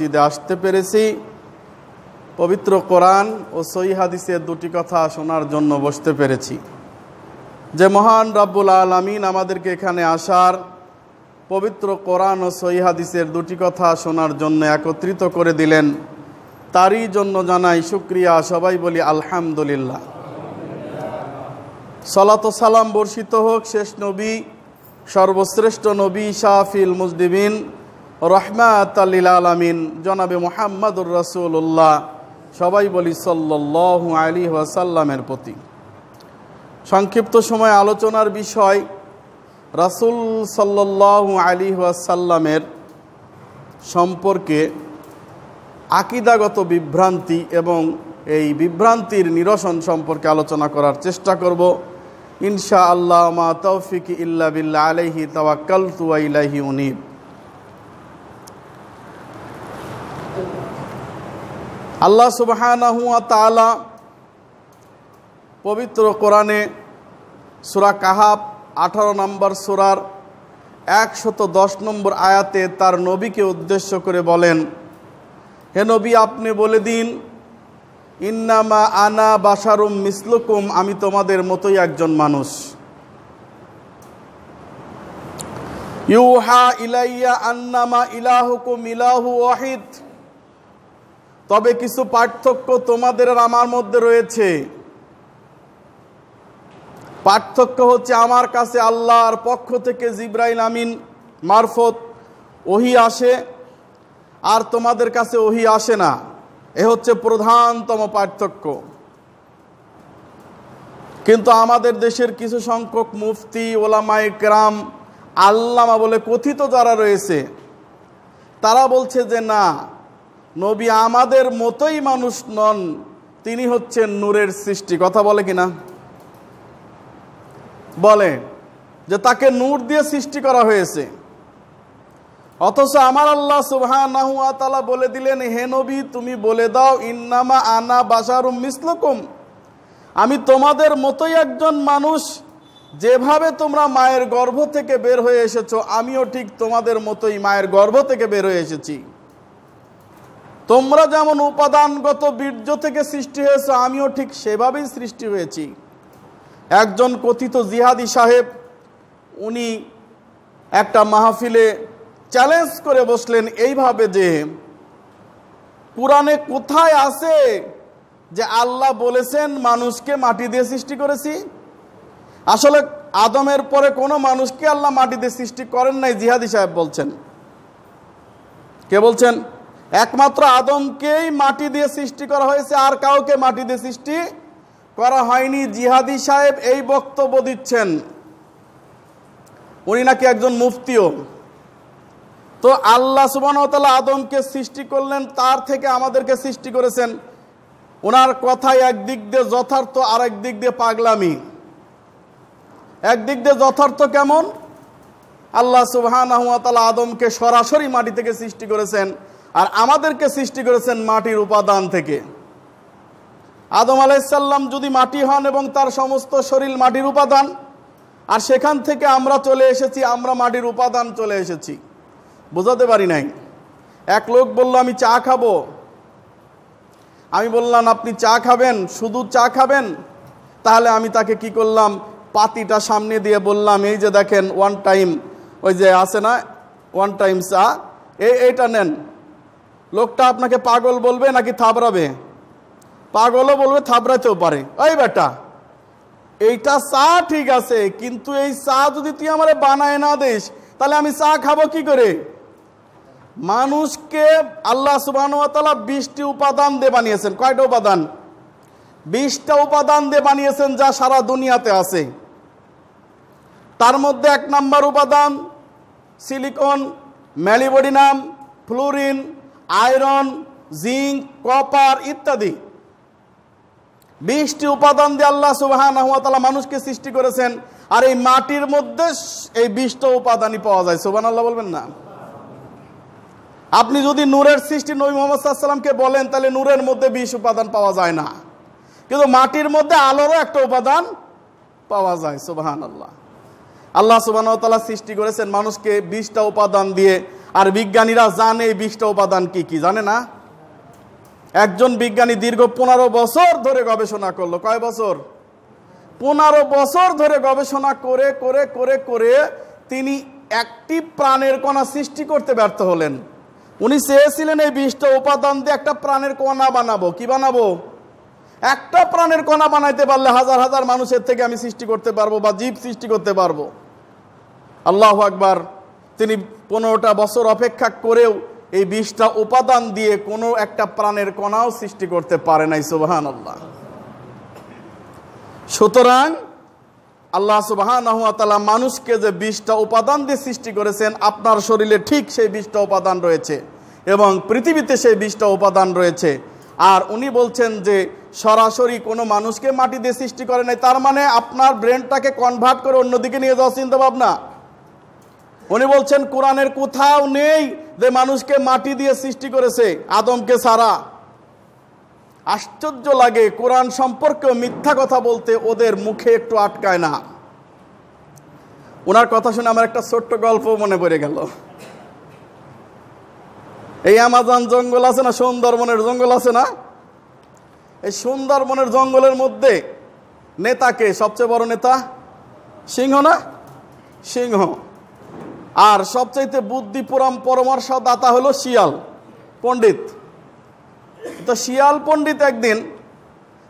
মসজিদে আসতে পেরেছি। পবিত্র কোরআন ও সই দুটি কথা শোনার জন্য বসতে পেরেছি। যে মহান রাব্বুল আলমিন আমাদেরকে এখানে আসার পবিত্র কোরআন ও সই হাদিসের দুটি কথা শোনার জন্য একত্রিত করে দিলেন, তারই জন্য জানাই শুক্রিয়া। সবাই বলি আলহামদুলিল্লাহ। সলাত সালাম বর্ষিত হোক, শেষ নবী, সর্বশ্রেষ্ঠ নবী শাহফিল মুজদিবিন রহমাত আল্লিল আলমিন। জনাবে মোহাম্মদুর রসুল্লাহ সবাই বলি সাল্লাহ আলী ওয়াসাল্লামের প্রতি। সংক্ষিপ্ত সময় আলোচনার বিষয়, রাসুল সাল্লাহ আলী ওয়াসাল্লামের সম্পর্কে আকিদাগত বিভ্রান্তি এবং এই বিভ্রান্তির নিরসন সম্পর্কে আলোচনা করার চেষ্টা করব। ইনশা আল্লাহ মা তৌফিক ইল্লা বিল্লা আলহি তাওয়াক্কাল তুয়া উনিব। আল্লাহ সুবাহানাহুয়া তালা পবিত্র কোরআনে সুরা কাহাব আঠারো নম্বর সুরার একশত দশ নম্বর আয়াতে তার নবীকে উদ্দেশ্য করে বলেন, হে নবী, আপনি বলে দিন, ইন্নামা আনা বাসারুম মিসলুকুম, আমি তোমাদের মতোই একজন মানুষ। ইউহা ইলাইয়া আন্নামা ইলাহুকুম ইলাহু ওয়াহিদ। তবে কিছু পার্থক্য তোমাদের আর আমার মধ্যে রয়েছে। পার্থক্য হচ্ছে আমার কাছে আল্লাহর পক্ষ থেকে জিব্রাইল আমিন মারফত ওহি আসে আর তোমাদের কাছে ওহি আসে না। এ হচ্ছে প্রধানতম পার্থক্য। কিন্তু আমাদের দেশের কিছু সংখ্যক মুফতি ওলামাই ক্রাম, আল্লামা বলে কথিত যারা রয়েছে, তারা বলছে যে না নবী আমাদের মতোই মানুষ নন, তিনি হচ্ছেন নূরের সৃষ্টি। কথা বলে কিনা? বলে যে তাকে নূর দিয়ে সৃষ্টি করা হয়েছে। অথচ আমার আল্লাহ সুবাহ বলে দিলেন, হে নবী, তুমি বলে দাও, ইন্নামা আনা বাসারুম মিসলকুম। আমি তোমাদের মতোই একজন মানুষ, যেভাবে তোমরা মায়ের গর্ভ থেকে বের হয়ে এসেছ, আমিও ঠিক তোমাদের মতোই মায়ের গর্ভ থেকে বের হয়ে এসেছি। তোমরা যেমন উপাদানগত বীর্য থেকে সৃষ্টি হয়েছে, আমিও ঠিক সেভাবেই সৃষ্টি হয়েছি। একজন কথিত জিহাদি সাহেব, উনি একটা মাহফিলে চ্যালেঞ্জ করে বসলেন এইভাবে যে, কোরআনে কোথায় আছে যে আল্লাহ বলেছেন, মানুষকে মাটি দিয়ে সৃষ্টি করেছি? আসলে আদমের পরে কোনো মানুষকে আল্লাহ মাটি দিয়ে সৃষ্টি করেন নাই, জিহাদি সাহেব বলছেন। কে বলছেন? একমাত্র আদমকেই মাটি দিয়ে সৃষ্টি করা হয়েছে, আর কাউকে মাটি দিয়ে সৃষ্টি করা হয়নি। জিহাদি সাহেব এই বক্তব্য দিচ্ছেন। উনি নাকি একজন মুফতিও। তো আল্লাহ সুবাহতাল্লাহ আদমকে সৃষ্টি করলেন, তার থেকে আমাদেরকে সৃষ্টি করেছেন। ওনার কথায় একদিক দিয়ে যথার্থ আর একদিক দিয়ে পাগলামি। একদিক দিয়ে যথার্থ কেমন? আল্লাহ সুবাহ আদমকে সরাসরি মাটি থেকে সৃষ্টি করেছেন। আর আমাদেরকে সৃষ্টি করেছেন মাটির উপাদান থেকে। আদম আলাইসাল্লাম যদি মাটি হন এবং তার সমস্ত শরীর মাটির উপাদান, আর সেখান থেকে আমরা চলে এসেছি, আমরা মাটির উপাদান চলে এসেছি। বোঝাতে পারি নাই। এক লোক বলল, আমি চা খাব। আমি বললাম, আপনি চা খাবেন? শুধু চা খাবেন? তাহলে আমি তাকে কি করলাম? পাতিটা সামনে দিয়ে বললাম, এই যে দেখেন ওয়ান টাইম ওই যে আছে না ওয়ান টাইম চা এই এইটা নেন। লোকটা আপনাকে পাগল বলবে নাকি থাবড়াবে? পাগলও বলবে, থাবড়াতেও পারে। ওই বেটা, এইটা চা ঠিক আছে, কিন্তু এই চা যদি তুই আমার বানায় না দিস, তাহলে আমি চা খাব কি করে? মানুষকে আল্লাহ সুবাহ বিশটি উপাদান দিয়ে বানিয়েছেন। কয়টা উপাদান? বিশটা উপাদান দিয়ে বানিয়েছেন যা সারা দুনিয়াতে আছে। তার মধ্যে এক নাম্বার উপাদান, silicon, molybdenum, fluorine iron, zinc, copper ইত্যাদি। বিশটি উপাদান দিয়ে আল্লাহ সুবাহান মানুষকে সৃষ্টি করেছেন। আর এই মাটির মধ্যে এই বিশটা উপাদানই পাওয়া যায়। সুবান আল্লাহ বলবেন না? আপনি যদি নূরের সৃষ্টি নবী মোহাম্মদ সাল্লামকে বলেন, তাহলে নূরের মধ্যে বিশ উপাদান পাওয়া যায় না। কিন্তু মাটির মধ্যে আলোরও একটা উপাদান পাওয়া যায়। সুবাহান আল্লাহ আল্লাহ সুবাহ সৃষ্টি করেছেন মানুষকে বিশটা উপাদান দিয়ে আর বিজ্ঞানীরা জানে এই বিশটা উপাদান কি কি, জানে না? একজন বিজ্ঞানী দীর্ঘ পনেরো বছর ধরে গবেষণা করল। কয় বছর? পনেরো বছর ধরে গবেষণা করে করে করে করে তিনি একটি প্রাণের কণা সৃষ্টি করতে ব্যর্থ হলেন। উনি চেয়েছিলেন এই বিশটা উপাদান দিয়ে একটা প্রাণের কণা বানাবো। কি বানাবো? একটা প্রাণের কণা বানাইতে পারলে হাজার হাজার মানুষের থেকে আমি সৃষ্টি করতে পারব বা জীব সৃষ্টি করতে পারব। আল্লাহ আকবার, তিনি পনেরোটা বছর অপেক্ষা করেও এই বিশটা উপাদান দিয়ে কোনো একটা প্রাণের কণাও সৃষ্টি করতে পারে নাই সুবাহান আল্লাহ সুতরাং আল্লাহ সুবাহান মানুষকে যে বিশটা উপাদান দিয়ে সৃষ্টি করেছেন, আপনার শরীরে ঠিক সেই বিশটা উপাদান রয়েছে এবং পৃথিবীতে সেই বিশটা উপাদান রয়েছে। আর উনি বলছেন যে, সরাসরি কোনো মানুষকে মাটি দিয়ে সৃষ্টি করে নাই, তার মানে আপনার ব্রেনটাকে কনভার্ট করে অন্যদিকে নিয়ে যাওয়া চিন্তা ভাবনা উনি বলছেন, কোরআনের কোথাও নেই যে মানুষকে মাটি দিয়ে সৃষ্টি করেছে আদমকে সারা আশ্চর্য লাগে, কোরআন সম্পর্কেও মিথ্যা কথা বলতে ওদের মুখে একটু আটকায় না। ওনার কথা শুনে আমার একটা ছোট্ট গল্প মনে পড়ে গেল। এই আমাজন জঙ্গল আছে না, সুন্দরবনের জঙ্গল আছে না? এই সুন্দরবনের জঙ্গলের মধ্যে নেতাকে সবচেয়ে বড় নেতা? সিংহ না? সিংহ। আর সবচাইতে বুদ্ধি পুরাম পরামর্শ দাতা হলো শিয়াল, পণ্ডিত। তো শিয়াল, পণ্ডিত একদিন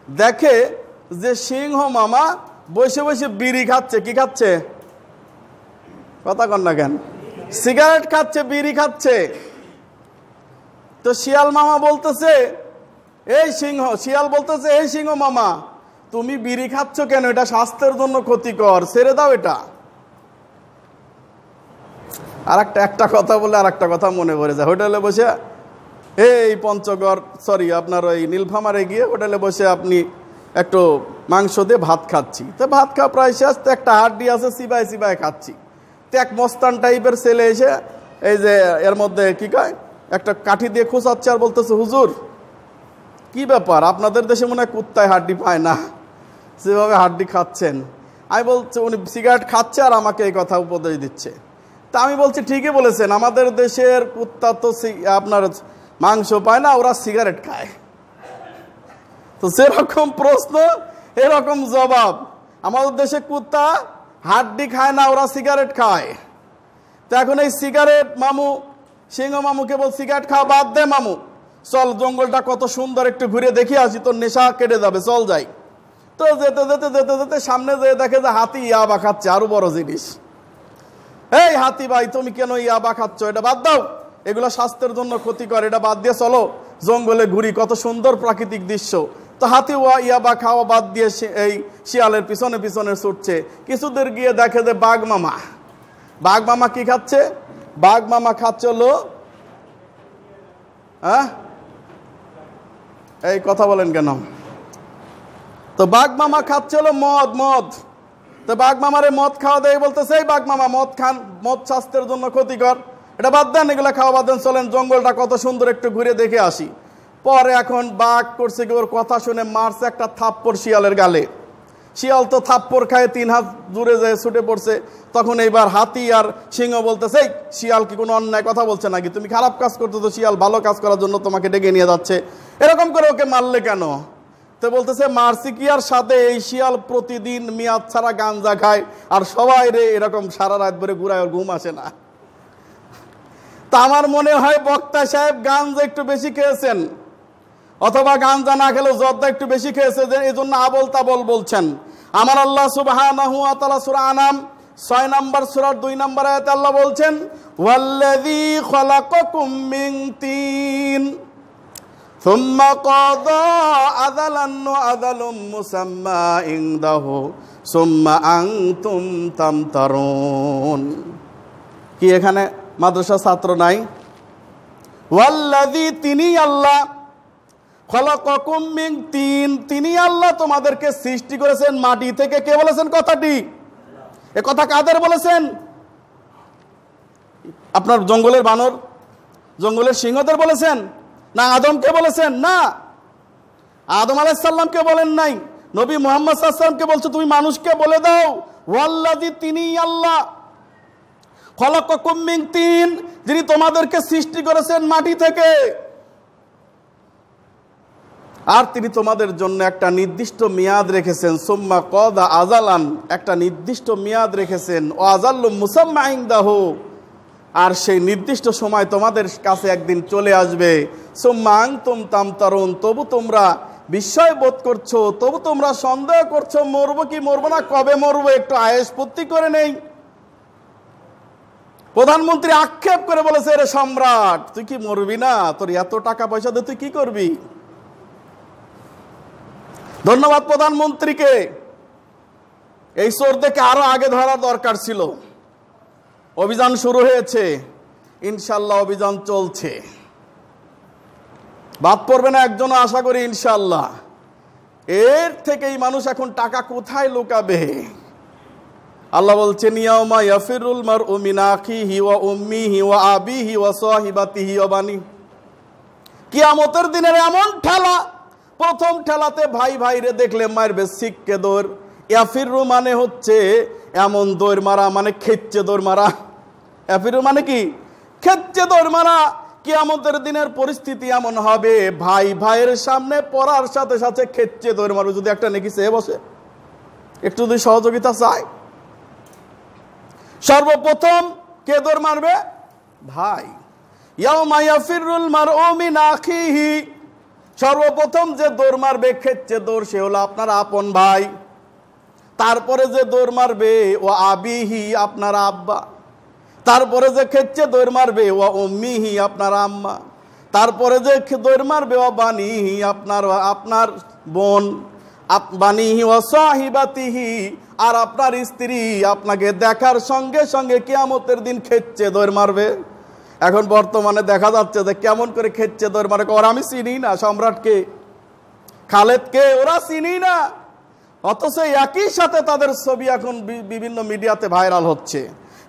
দেখে যে সিংহ মামা বসে বসে বিড়ি খাচ্ছে, কি খাচ্ছে? কথা কন না কেন? সিগারেট খাচ্ছে, বিড়ি খাচ্ছে। তো শিয়াল মামা বলতেছে, এই সিংহ, শিয়াল বলতেছে, এই সিংহ মামা, তুমি বিড়ি খাচ্ছ কেন? এটা স্বাস্থ্যের জন্য ক্ষতিকর, ছেড়ে দাও এটা। আর একটা একটা কথা বলে আর একটা কথা মনে পড়ে যায়। হোটেলে বসে, এই পঞ্চগড় সরি আপনার ওই নীলফামারে গিয়ে হোটেলে বসে আপনি একটু মাংস দিয়ে ভাত খাচ্ছি। তো ভাত খাওয়া প্রায় শেষ, তো একটা হাড্ডি আছে সিবাই সিবাই খাচ্ছি। তো এক মস্তান টাইপের ছেলে এসে, এই যে এর মধ্যে কি কয়, একটা কাঠি দিয়ে খোঁচাচ্ছে আর বলতেছে, হুজুর, কি ব্যাপার? আপনাদের দেশে মনে হয় কুত্তায় হাড্ডি পায় না। সেভাবে হাড্ডি খাচ্ছেন। আমি বলছি, উনি সিগারেট খাচ্ছে আর আমাকে এই কথা উপদেশ দিচ্ছে। তা আমি বলছি, ঠিকই বলেছেন, আমাদের দেশের কুত্তা তো আপনার মাংস পায় না, ওরা সিগারেট খায়। তো সেরকম প্রশ্ন, এরকম জবাব। আমাদের দেশে কুত্তা হাড্ডি খায় না, ওরা সিগারেট খায়। তো এখন এই সিগারেট মামু, সিংহ মামুকে বল সিগারেট খাওয়া বাদ দে মামু। চল জঙ্গলটা কত সুন্দর, একটু ঘুরে দেখি, আসি তোর নেশা কেটে যাবে, চল যাই। তো যেতে যেতে যেতে যেতে সামনে যেয়ে দেখে যে হাতি ইয়াবা খাচ্ছে, আরও বড় জিনিস। এই হাতি ভাই, তুমি কেন ইয়াবা খাচ্ছ? এটা বাদ দাও। এগুলো স্বাস্থ্যের জন্য ক্ষতিকর, এটা বাদ দিয়ে চলো। জঙ্গলে ঘুরি, কত সুন্দর প্রাকৃতিক দৃশ্য। তো হাতি ওয়া ইয়াবা খাওয়া বাদ দিয়ে এই শিয়ালের পিছনে পিছনে ছুটছে। কিছুদের গিয়ে দেখে যে বাঘ মামা। বাঘ মামা কি খাচ্ছে? বাঘ মামা খাচ্ছে হলো হ্যাঁ? এই কথা বলেন কেন? তো বাঘ মামা খাচ্ছে হলো মদ মদ। তো বাঘ মামারে মদ খাওয়া দেয় বলতেছে, এই বাঘ মামা মদ খান, মদ স্বাস্থ্যের জন্য ক্ষতিকর। এটা বাদ দেন, এগুলো খাওয়া বাদ দেন, চলেন জঙ্গলটা কত সুন্দর একটু ঘুরে দেখে আসি। পরে এখন বাঘ করছে কি, ওর কথা শুনে মারছে একটা থাপ্পড় শিয়ালের গালে। শিয়াল তো থাপ্পড় খায়, তিন হাত দূরে যায় ছুটে পড়ছে, তখন এইবার হাতি আর সিংহ বলতেছে শিয়াল কি কোনো অন্যায় কথা বলছে নাকি? তুমি খারাপ কাজ করতে তো শিয়াল ভালো কাজ করার জন্য তোমাকে ডেকে নিয়ে যাচ্ছে। এরকম করে ওকে মারলে কেন? তো বলতেছে মারছি কি সাথে এই শিয়াল প্রতিদিন মেয়াদ ছাড়া গাঞ্জা খায় আর সবাই রে এরকম সারা রাত ভরে ঘুরায়, ওর ঘুম আসে না। তা আমার মনে হয় বক্তা সাহেব গাঞ্জা একটু বেশি খেয়েছেন, অথবা গাঞ্জা না খেলেও জর্দা একটু বেশি খেয়েছে, যে এই জন্য আবল তাবল বলছেন। আমার আল্লাহ সুবাহ সুরা আনাম, ছয় নম্বর সুরার দুই নম্বর আয়াতে আল্লাহ বলছেন, ওয়াল্লাযী খালাকাকুম মিন তিন। ثم قضى أذلا وأذل مسمى عنده ثم أنتم تمترون কি এখানে মাদ্রাসা ছাত্র নাই ওয়াল্লাযী তিনি আল্লাহ খলাকুম মিন তিন তিনি আল্লাহ তোমাদেরকে সৃষ্টি করেছেন মাটি থেকে কে বলেছেন কথাটি এ কথা কাদের বলেছেন আপনার জঙ্গলের বানর জঙ্গলের সিংহদের বলেছেন না আদমকে বলেছেন? না। আদম আলাইসাল্লামকে বলেন নাই। নবী মোহাম্মদ সাল্লামকে বলছে, তুমি মানুষকে বলে দাও ওয়াল্লাদি তিনি আল্লাহ। খলকুম মিন তিন, যিনি তোমাদেরকে সৃষ্টি করেছেন মাটি থেকে। আর তিনি তোমাদের জন্য একটা নির্দিষ্ট মেয়াদ রেখেছেন। সোম্মা কদা আজালান একটা নির্দিষ্ট মেয়াদ রেখেছেন। ও আজাল্লু মুসাম্মা ইংদাহ আর সেই নির্দিষ্ট সময় তোমাদের কাছে একদিন চলে আসবে। সোম্মা তুম তাম তরুণ তবু তোমরা বিস্ময় বোধ করছ, তবু তোমরা সন্দেহ করছ, মরবো কি মরবো না, কবে মরবো একটু আয়েস পত্তি করে নেই। প্রধানমন্ত্রী আক্ষেপ করে বলেছে রে সম্রাট, তুই কি মরবি না? তোর এত টাকা পয়সা দিয়ে তুই কি করবি? ধন্যবাদ প্রধানমন্ত্রীকে। এই চোরদেরকে আরও আগে ধরা দরকার ছিল। অভিযান শুরু হয়েছে। ইনশাল্লাহ অভিযান চলছে। বাদ পড়বে না একজনও, আশা করি ইনশাল্লাহ এর থেকেই মানুষ এখন টাকা কোথায় লুকাবে? আল্লাহ বলছেন ইয়াফিরুল মার মিনাখিহি ওয়া উম্মিহি ওয়া আবিহি ওয়া সাহিবাতিহি ওয়া বানি কিয়ামতের দিনের এমন ঠেলা, প্রথম ঠেলাতে ভাই ভাইরে দেখলে মারবে সিক্কে দৌড়। ইয়াফিরু মানে হচ্ছে এমন দৌড় মারা মানে খেচ্ছে দৌড় মারা। ইয়াফিরু মানে কি? খেচ্ছে দৌড় মারা, কিয়ামতের দিনের পরিস্থিতি এমন হবে, ভাই ভাইয়ের সামনে পড়ার সাথে সাথে খেচ্ছে দৌড় মারবে। যদি একটা নাকি সে বসে, একটু যদি সহযোগিতা চায়। সর্বপ্রথম কে দৌড় মারবে? ভাই। ইয়াফিরুল মারউ মিন আখিহি। সর্বপ্রথম যে দৌড় মারবে খেচ্ছে দৌড় সে হলো আপনার আপন ভাই। তারপরে যে দৌড় মারবে, ও আবিহি, আপনার আব্বা। তারপরে যে খেচ্ছে দৌড় মারবে ও উম্মিহি আপনার আম্মা। তারপরে যে দৌড় মারবে ও বানিহি আপনার আপনার বোন। বানিহি ও সাহিবাতিহি। আর আপনার স্ত্রী আপনাকে দেখার সঙ্গে সঙ্গে কেয়ামতের দিন খেচ্ছে দৌড় মারবে। এখন বর্তমানে দেখা যাচ্ছে যে কেমন করে খেচ্ছে দৌড় মারে, ওরা আমি চিনি না সম্রাটকে খালেদকে ওরা চিনি না। অথচ একই সাথে তাদের ছবি এখন বিভিন্ন মিডিয়াতে ভাইরাল হচ্ছে।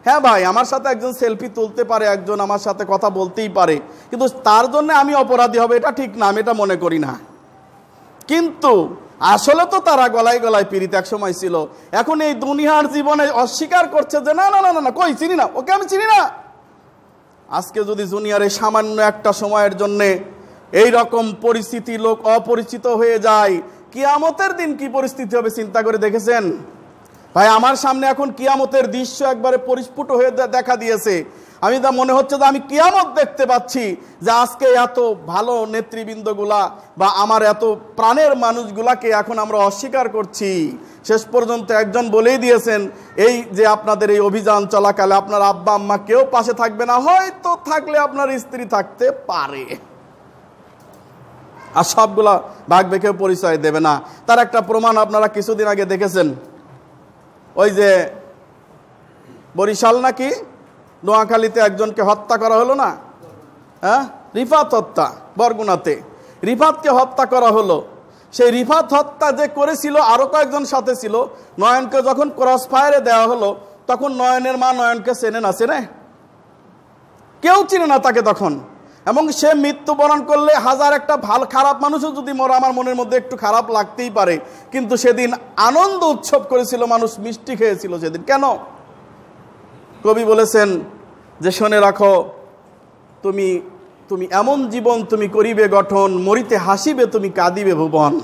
হ্যাঁ ভাই, আমার সাথে একজন সেলফি তুলতে পারে, একজন আমার সাথে কথা বলতেই পারে। কিন্তু তার জন্য আমি অপরাধী হবে, এটা ঠিক না, আমি এটা মনে করি না। কিন্তু আসলে তো তারা গলায় গলায় পীড়িত এক সময় ছিল। এখন এই দুনিয়ার জীবনে অস্বীকার করছে যে, না না না না কই, চিনি না, ওকে আমি চিনি না। আজকে যদি জুনিয়রে সামান্য একটা সময়ের জন্যে এই রকম পরিস্থিতি লোক অপরিচিত হয়ে যায়, কিয়ামতের দিন কি পরিস্থিতি হবে, চিন্তা করে দেখেছেন? ভাই, আমার সামনে এখন কিয়ামতের দৃশ্য একবারে পরিস্ফুট হয়ে দেখা দিয়েছে। আমি তা মনে হচ্ছে যে আমি কিয়ামত দেখতে পাচ্ছি যে আজকে এত ভালো নেতৃবৃন্দগুলা বা আমার এত প্রাণের মানুষগুলাকে এখন আমরা অস্বীকার করছি। শেষ পর্যন্ত একজন বলেই দিয়েছেন, এই যে আপনাদের এই অভিযান চলাকালে আপনার আব্বা আম্মা কেউ পাশে থাকবে না, হয়তো থাকলে আপনার স্ত্রী থাকতে পারে। আর সবগুলা ভাগ কেউ পরিচয় দেবে না। তার একটা প্রমাণ আপনারা কিছুদিন আগে দেখেছেন। ওই যে বরিশাল নাকি? নোয়াখালীতে একজনকে হত্যা করা হলো না? হ্যাঁ? রিফাত হত্যা, বরগুনাতে। রিফাতকে হত্যা করা হলো। সেই রিফাত হত্যা যে করেছিল, আরও কয়েকজন সাথে ছিল। নয়নকে যখন ক্রস ফায়ারে দেওয়া হলো, তখন নয়নের মা নয়নকে চেনে না? চেনে? কেউ চিনে না তাকে তখন। এবং সে মৃত্যুবরণ করলে হাজার একটা ভালো খারাপ মানুষও যদি মরে, আমার মনের মধ্যে একটু খারাপ লাগতেই পারে। কিন্তু সেদিন আনন্দ উৎসব করেছিল মানুষ, মিষ্টি খেয়েছিল সেদিন। কেন? কবি বলেছেন যে, শোনে রাখো, তুমি তুমি এমন জীবন তুমি করিবে গঠন, মরিতে হাসিবে তুমি কাঁদিবে ভুবন।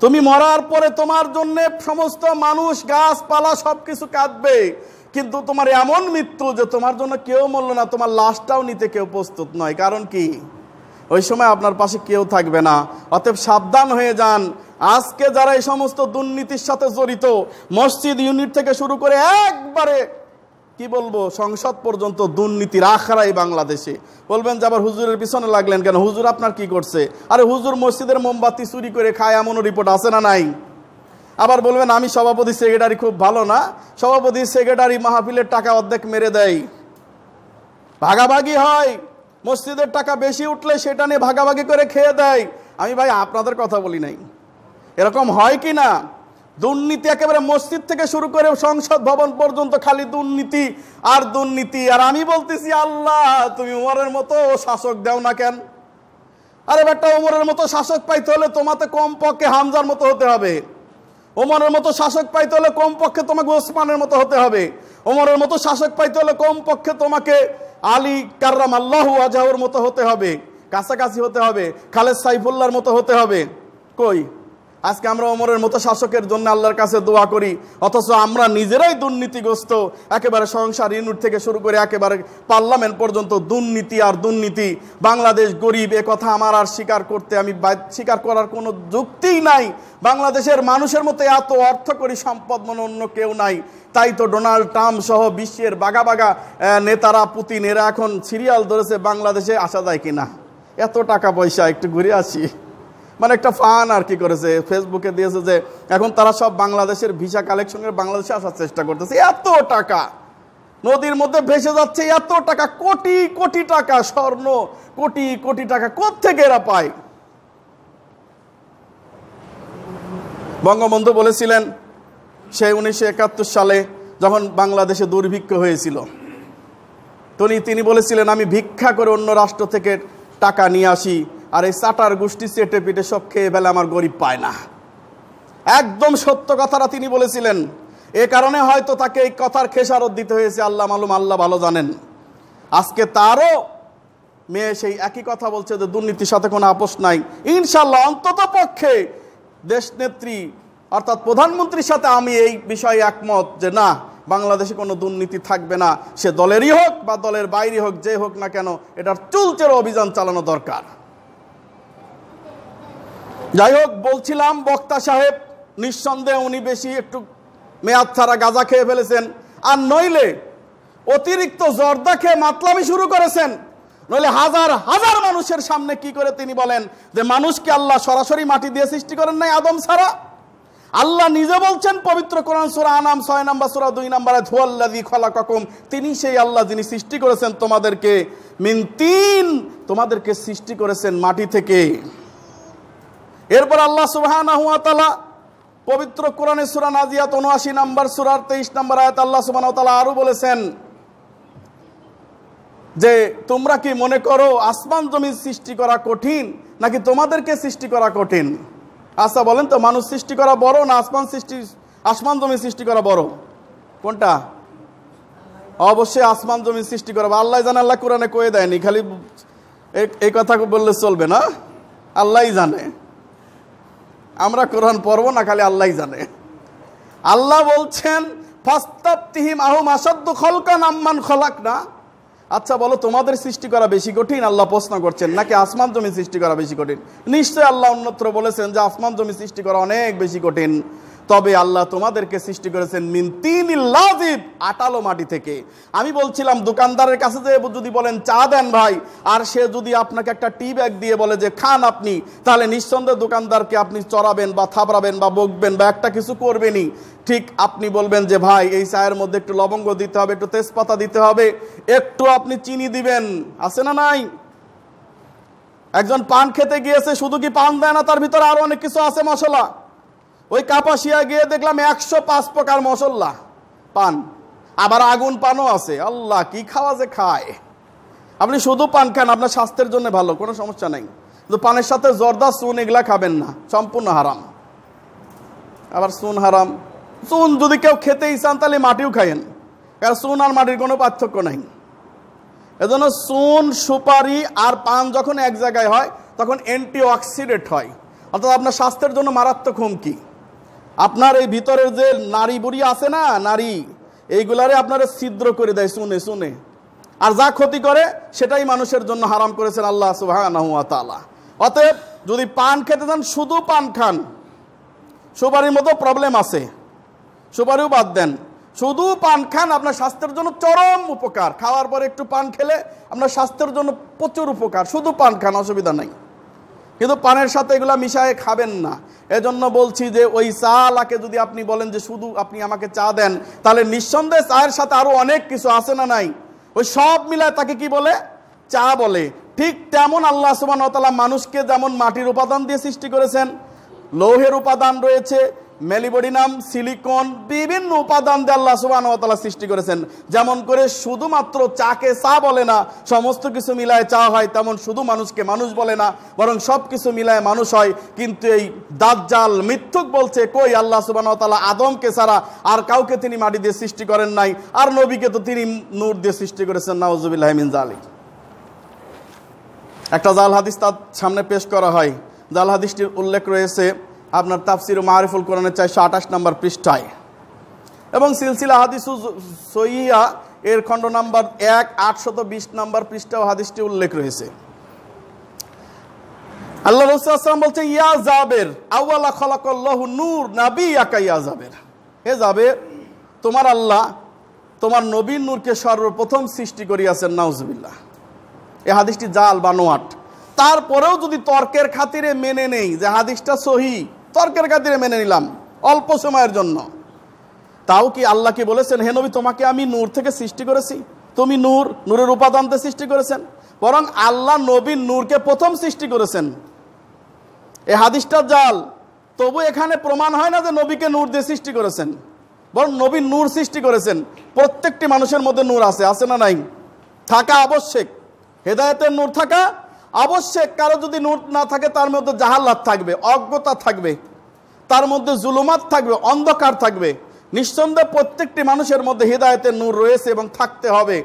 তুমি মরার পরে তোমার জন্য সমস্ত মানুষ, গাছপালা সব কিছু কাঁদবে। কিন্তু তোমার এমন মৃত্যু যে তোমার জন্য কেউ মরল না, তোমার লাশটাও নিতে কেউ প্রস্তুত নয়। কারণ কি? ওই সময় আপনার পাশে কেউ থাকবে না। অতএব সাবধান হয়ে যান। আজকে যারা এই সমস্ত দুর্নীতির সাথে জড়িত, মসজিদ ইউনিট থেকে শুরু করে একবারে, কি বলব, সংসদ পর্যন্ত দুর্নীতির আখড়াই বাংলাদেশে। বলবেন যে আবার হুজুরের পিছনে লাগলেন কেন? হুজুর আপনার কি করছে? আরে হুজুর মসজিদের মোমবাতি চুরি করে খায় এমনও রিপোর্ট আছে না নাই? আবার বলবেন, আমি সভাপতি, সেক্রেটারি খুব ভালো না। সভাপতি, সেক্রেটারি মাহফিলের টাকা অর্ধেক মেরে দেয়। ভাগাভাগি হয়। মসজিদের টাকা বেশি উঠলে সেটা নিয়ে ভাগাভাগি করে খেয়ে দেয়। আমি, ভাই, আপনাদের কথা বলি নাই। এরকম হয় কি না? দুর্নীতি একেবারে মসজিদ থেকে শুরু করে সংসদ ভবন পর্যন্ত খালি দুর্নীতি আর দুর্নীতি। আর আমি বলতেছি, আল্লাহ, তুমি উমরের মতো শাসক দাও না কেন? আরে একটা উমরের মতো শাসক পাইতে হলে তোমাতে কম পক্ষে হামজার মতো হতে হবে। ওমরের মতো শাসক পাইতে হলে কমপক্ষে তোমাকে ওসমানের মতো হতে হবে। ওমরের মতো শাসক পাইতে হলে কমপক্ষে তোমাকে আলী কার্রাম আল্লাহ আজাহর মতো হতে হবে। কাছাকাছি হতে হবে। খালেদ সাইফুল্লার মতো হতে হবে। কই? আজকে আমরা ওমরের মতো শাসকের জন্য আল্লাহর কাছে দোয়া করি। অথচ আমরা নিজেরাই দুর্নীতিগ্রস্ত। একেবারে সংসার ইউনিট থেকে শুরু করে একেবারে পার্লামেন্ট পর্যন্ত দুর্নীতি আর দুর্নীতি। বাংলাদেশ গরিব, এ কথা আমার আর স্বীকার করতে আমি স্বীকার করার কোনো যুক্তিই নাই। বাংলাদেশের মানুষের মতো এত অর্থ করি সম্পদ মনে অন্য কেউ নাই। তাই তো ডোনাল্ড ট্রাম্প সহ বিশ্বের বাগা বাগা নেতারা, পুতিন, এরা এখন সিরিয়াল ধরেছে বাংলাদেশে আসা যায় কিনা। এত টাকা পয়সা, একটু ঘুরে আসি। মানে একটা ফান আর কি করেছে ফেসবুকে দিয়েছে যে এখন তারা সব বাংলাদেশের ভিসা কালেকশনের বাংলাদেশে আসার চেষ্টা করতেছে। এত টাকা! নদীর মধ্যে ভেসে যাচ্ছে এত টাকা, কোটি কোটি টাকা স্বর্ণ, কোটি কোটি টাকা থেকে এরা পায়? বঙ্গবন্ধু বলেছিলেন সেই উনিশশো একাত্তর সালে যখন বাংলাদেশে দুর্ভিক্ষ হয়েছিল, তিনি তিনি বলেছিলেন, আমি ভিক্ষা করে অন্য রাষ্ট্র থেকে টাকা নিয়ে আসি আর এই চাটার গোষ্ঠী চেটে পিটে সব খেয়ে ফেলে আমার গরিব পায় না। একদম সত্য কথাটা তিনি বলেছিলেন। এ কারণে হয়তো তাকে এই কথার খেসারত দিতে হয়েছে, আল্লাহ মালুম, আল্লাহ ভালো জানেন। আজকে তারও মেয়ে সেই একই কথা বলছে যে দুর্নীতির সাথে কোনো আপোষ নাই। ইনশাল্লাহ অন্তত পক্ষে দেশনেত্রী অর্থাৎ প্রধানমন্ত্রীর সাথে আমি এই বিষয়ে একমত যে না, বাংলাদেশে কোনো দুর্নীতি থাকবে না। সে দলেরই হোক বা দলের বাইরে হোক, যে হোক না কেন, এটার চুলচের অভিযান চালানো দরকার। যাই হোক, বলছিলাম, বক্তা সাহেব, নিঃসন্দেহে উনি বেশি একটু মেয়াদ ছাড়া গাঁজা খেয়ে ফেলেছেন। আর নইলে অতিরিক্ত জর্দা খেয়ে মাতলামি শুরু করেছেন। নইলে হাজার হাজার মানুষের সামনে কি করে তিনি বলেন যে, মানুষকে আল্লাহ সরাসরি মাটি দিয়ে সৃষ্টি করেন নাই আদম ছাড়া? আল্লাহ নিজে বলছেন, পবিত্র কোরআন সূরা আনাম ছয় নাম্বার, সূরা দুই নাম্বারে ধুয়াল্লাযী খলাকাকুম তিনি সেই আল্লাহ যিনি সৃষ্টি করেছেন তোমাদেরকে। মিন তিন, তোমাদেরকে সৃষ্টি করেছেন মাটি থেকে। এরপর আল্লাহ তাআলা পবিত্র কোরআনে সূরা নাজিয়াত 79 নাম্বার, সূরার 23 নাম্বার আয়াত আল্লাহ সুবহানাহু ওয়া তাআলা আরও বলেছেন যে, তোমরা কি মনে করো আসমান জমি সৃষ্টি করা কঠিন নাকি তোমাদেরকে সৃষ্টি করা কঠিন? আচ্ছা বলেন তো, মানুষ সৃষ্টি করা বড় না আসমান সৃষ্টি, আসমান জমি সৃষ্টি করা বড়? কোনটা? অবশ্যই আসমান জমি সৃষ্টি করা আল্লাহ জানে, আল্লাহ কোরআনে কয়ে দেয়নি, খালি এই- কথা বললে চলবে না? আল্লাহই জানে। আমরা কোরআন পড়ব না, খালি আল্লাহ জানে। আল্লাহ বলছেন, ফাস্তাবতিহিম আহম আসাদ্দু খলকান আম্মান খলাক না আচ্ছা বলো তোমাদের সৃষ্টি করা বেশি কঠিন? আল্লাহ প্রশ্ন করছেন, নাকি আসমান জমি সৃষ্টি করা বেশি কঠিন? নিশ্চয় আল্লাহ অন্যত্র বলেছেন যে আসমান জমি সৃষ্টি করা অনেক বেশি কঠিন। তবে আল্লাহ তোমাদেরকে সৃষ্টি করেছেন মিন তিন লাজিব আটালো মাটি থেকে। আমি বলছিলাম, দোকানদারের কাছে যে যদি বলেন, চা দেন ভাই। আর সে যদি আপনাকে একটা টি ব্যাগ দিয়ে বলে যে, খান আপনি, তাহলে নিঃসন্দেহে দোকানদারকে আপনি চড়াবেন বা থাবড়াবেন বা বকবেন বা একটা কিছু করবেনই। ঠিক আপনি বলবেন যে, ভাই, এই চায়ের মধ্যে একটু লবঙ্গ দিতে হবে, একটু তেজপাতা দিতে হবে, একটু আপনি চিনি দিবেন। আছে না নাই? একজন পান খেতে গিয়েছে, শুধু কি পান দেয় না? তার ভিতরে আরও অনেক কিছু আছে মশলা ওই কাপাসিয়া গিয়ে দেখলাম একশো পাঁচ প্রকার মশলা, পান। আবার আগুন পানও আছে। আল্লাহ, কি খাওয়া যে খায়। আপনি শুধু পান খান, আপনার স্বাস্থ্যের জন্য ভালো, কোনো সমস্যা নেই। কিন্তু পানের সাথে জর্দা, চুন এগুলা খাবেন না। সম্পূর্ণ হারাম। আবার চুন হারাম। চুন যদি কেউ খেতেই চান, তাহলে মাটিও খাইয়েন। কারণ চুন আর মাটির কোনো পার্থক্য নাই। এজন্য চুন, সুপারি আর পান যখন এক জায়গায় হয়, তখন অ্যান্টি অক্সিডেন্ট হয়। অর্থাৎ আপনার স্বাস্থ্যের জন্য মারাত্মক হুমকি। আপনার এই ভিতরের যে নারী বুড়ি আছে না, নারী, এইগুলারে আপনারা ছিদ্র করে দেয়, শুনে শুনে। আর যা ক্ষতি করে, সেটাই মানুষের জন্য হারাম করেছেন আল্লাহ তাআলা। অতএব যদি পান খেতে চান, শুধু পান খান। সুপারির মতো প্রবলেম আছে। সুপারিও বাদ দেন। শুধু পান খান, আপনার স্বাস্থ্যের জন্য চরম উপকার। খাওয়ার পরে একটু পান খেলে আপনার স্বাস্থ্যের জন্য প্রচুর উপকার। শুধু পান খান, অসুবিধা নাই। কিন্তু পানের সাথে এগুলা মিশায় খাবেন না। এজন্য বলছি যে ওই চালাকে যদি আপনি বলেন যে শুধু আপনি আমাকে চা দেন, তাহলে নিঃসন্দেহে চায়ের সাথে আরও অনেক কিছু আছে না নাই? ওই সব মিলায় তাকে কি বলে? চা বলে। ঠিক তেমন আল্লাহ সুবান মানুষকে যেমন মাটির উপাদান দিয়ে সৃষ্টি করেছেন, লৌহের উপাদান রয়েছে মেলিবডিনাম সিলিকন, বিভিন্ন উপাদান দিয়ে আল্লাহ সুবাহ সৃষ্টি করেছেন। যেমন করে শুধুমাত্র চাকে চা বলে না, সমস্ত কিছু মিলায় চা হয়, তেমন শুধু মানুষকে মানুষ বলে না, বরং সব কিছু মিলায় মানুষ হয়। কিন্তু এই দাজ্জাল মিথ্যুক বলছে, কই আল্লাহ সুবাহ তালা আদমকে ছাড়া আর কাউকে তিনি মাটি দিয়ে সৃষ্টি করেন নাই, আর নবীকে তো তিনি নূর দিয়ে সৃষ্টি করেছেন, নাউজুবিল্লাহ মিন জালিক একটা জাল হাদিস তার সামনে পেশ করা হয়। জাল হাদিসটির উল্লেখ রয়েছে আপনার তাফসির মারিফুল কোরআনের চারশো আঠাশ নম্বর পৃষ্ঠায়। এবং সিলসিলা হাদিস সইয়া এর খণ্ড নাম্বার এক, আটশত বিশ নম্বর পৃষ্ঠাও হাদিসটি উল্লেখ রয়েছে। আল্লাহ রসুলাম বলছে ইয়া জাবের আউ্লা খলাকল্লাহু নূর নাবি আকা ইয়া জাবের। হে জাবের, তোমার আল্লাহ তোমার নবীন নূরকে সর্বপ্রথম সৃষ্টি করিয়াছেন, নাউজবিল্লাহ। এ হাদিসটি জাল বা নোয়াট। তারপরেও যদি তর্কের খাতিরে মেনে নেই যে হাদিসটা সহি তর্কের খাতিরে মেনে নিলাম, অল্প সময়ের জন্য। তাও কি আল্লাহ কি বলেছেন, হে নবী, তোমাকে আমি নূর থেকে সৃষ্টি করেছি। তুমি নূর, নূরের উপাদানতে সৃষ্টি করেছেন। বরং আল্লাহ নবীন নূরকে প্রথম সৃষ্টি করেছেন। এ হাদিসটা জাল। তবু এখানে প্রমাণ হয় না যে নবীকে নূর দিয়ে সৃষ্টি করেছেন। বরং নবী নূর সৃষ্টি করেছেন। প্রত্যেকটি মানুষের মধ্যে নূর আছে আছে না নাই? থাকা আবশ্যক। হেদায়তের নূর থাকা আবশ্যক কারও যদি নূর না থাকে, তার মধ্যে জাহাল্লাত থাকবে, অজ্ঞতা থাকবে, তার মধ্যে জুলুমাত থাকবে, অন্ধকার থাকবে। নিঃসন্দেহে প্রত্যেকটি মানুষের মধ্যে হেদায়তের নূর রয়েছে এবং থাকতে হবে।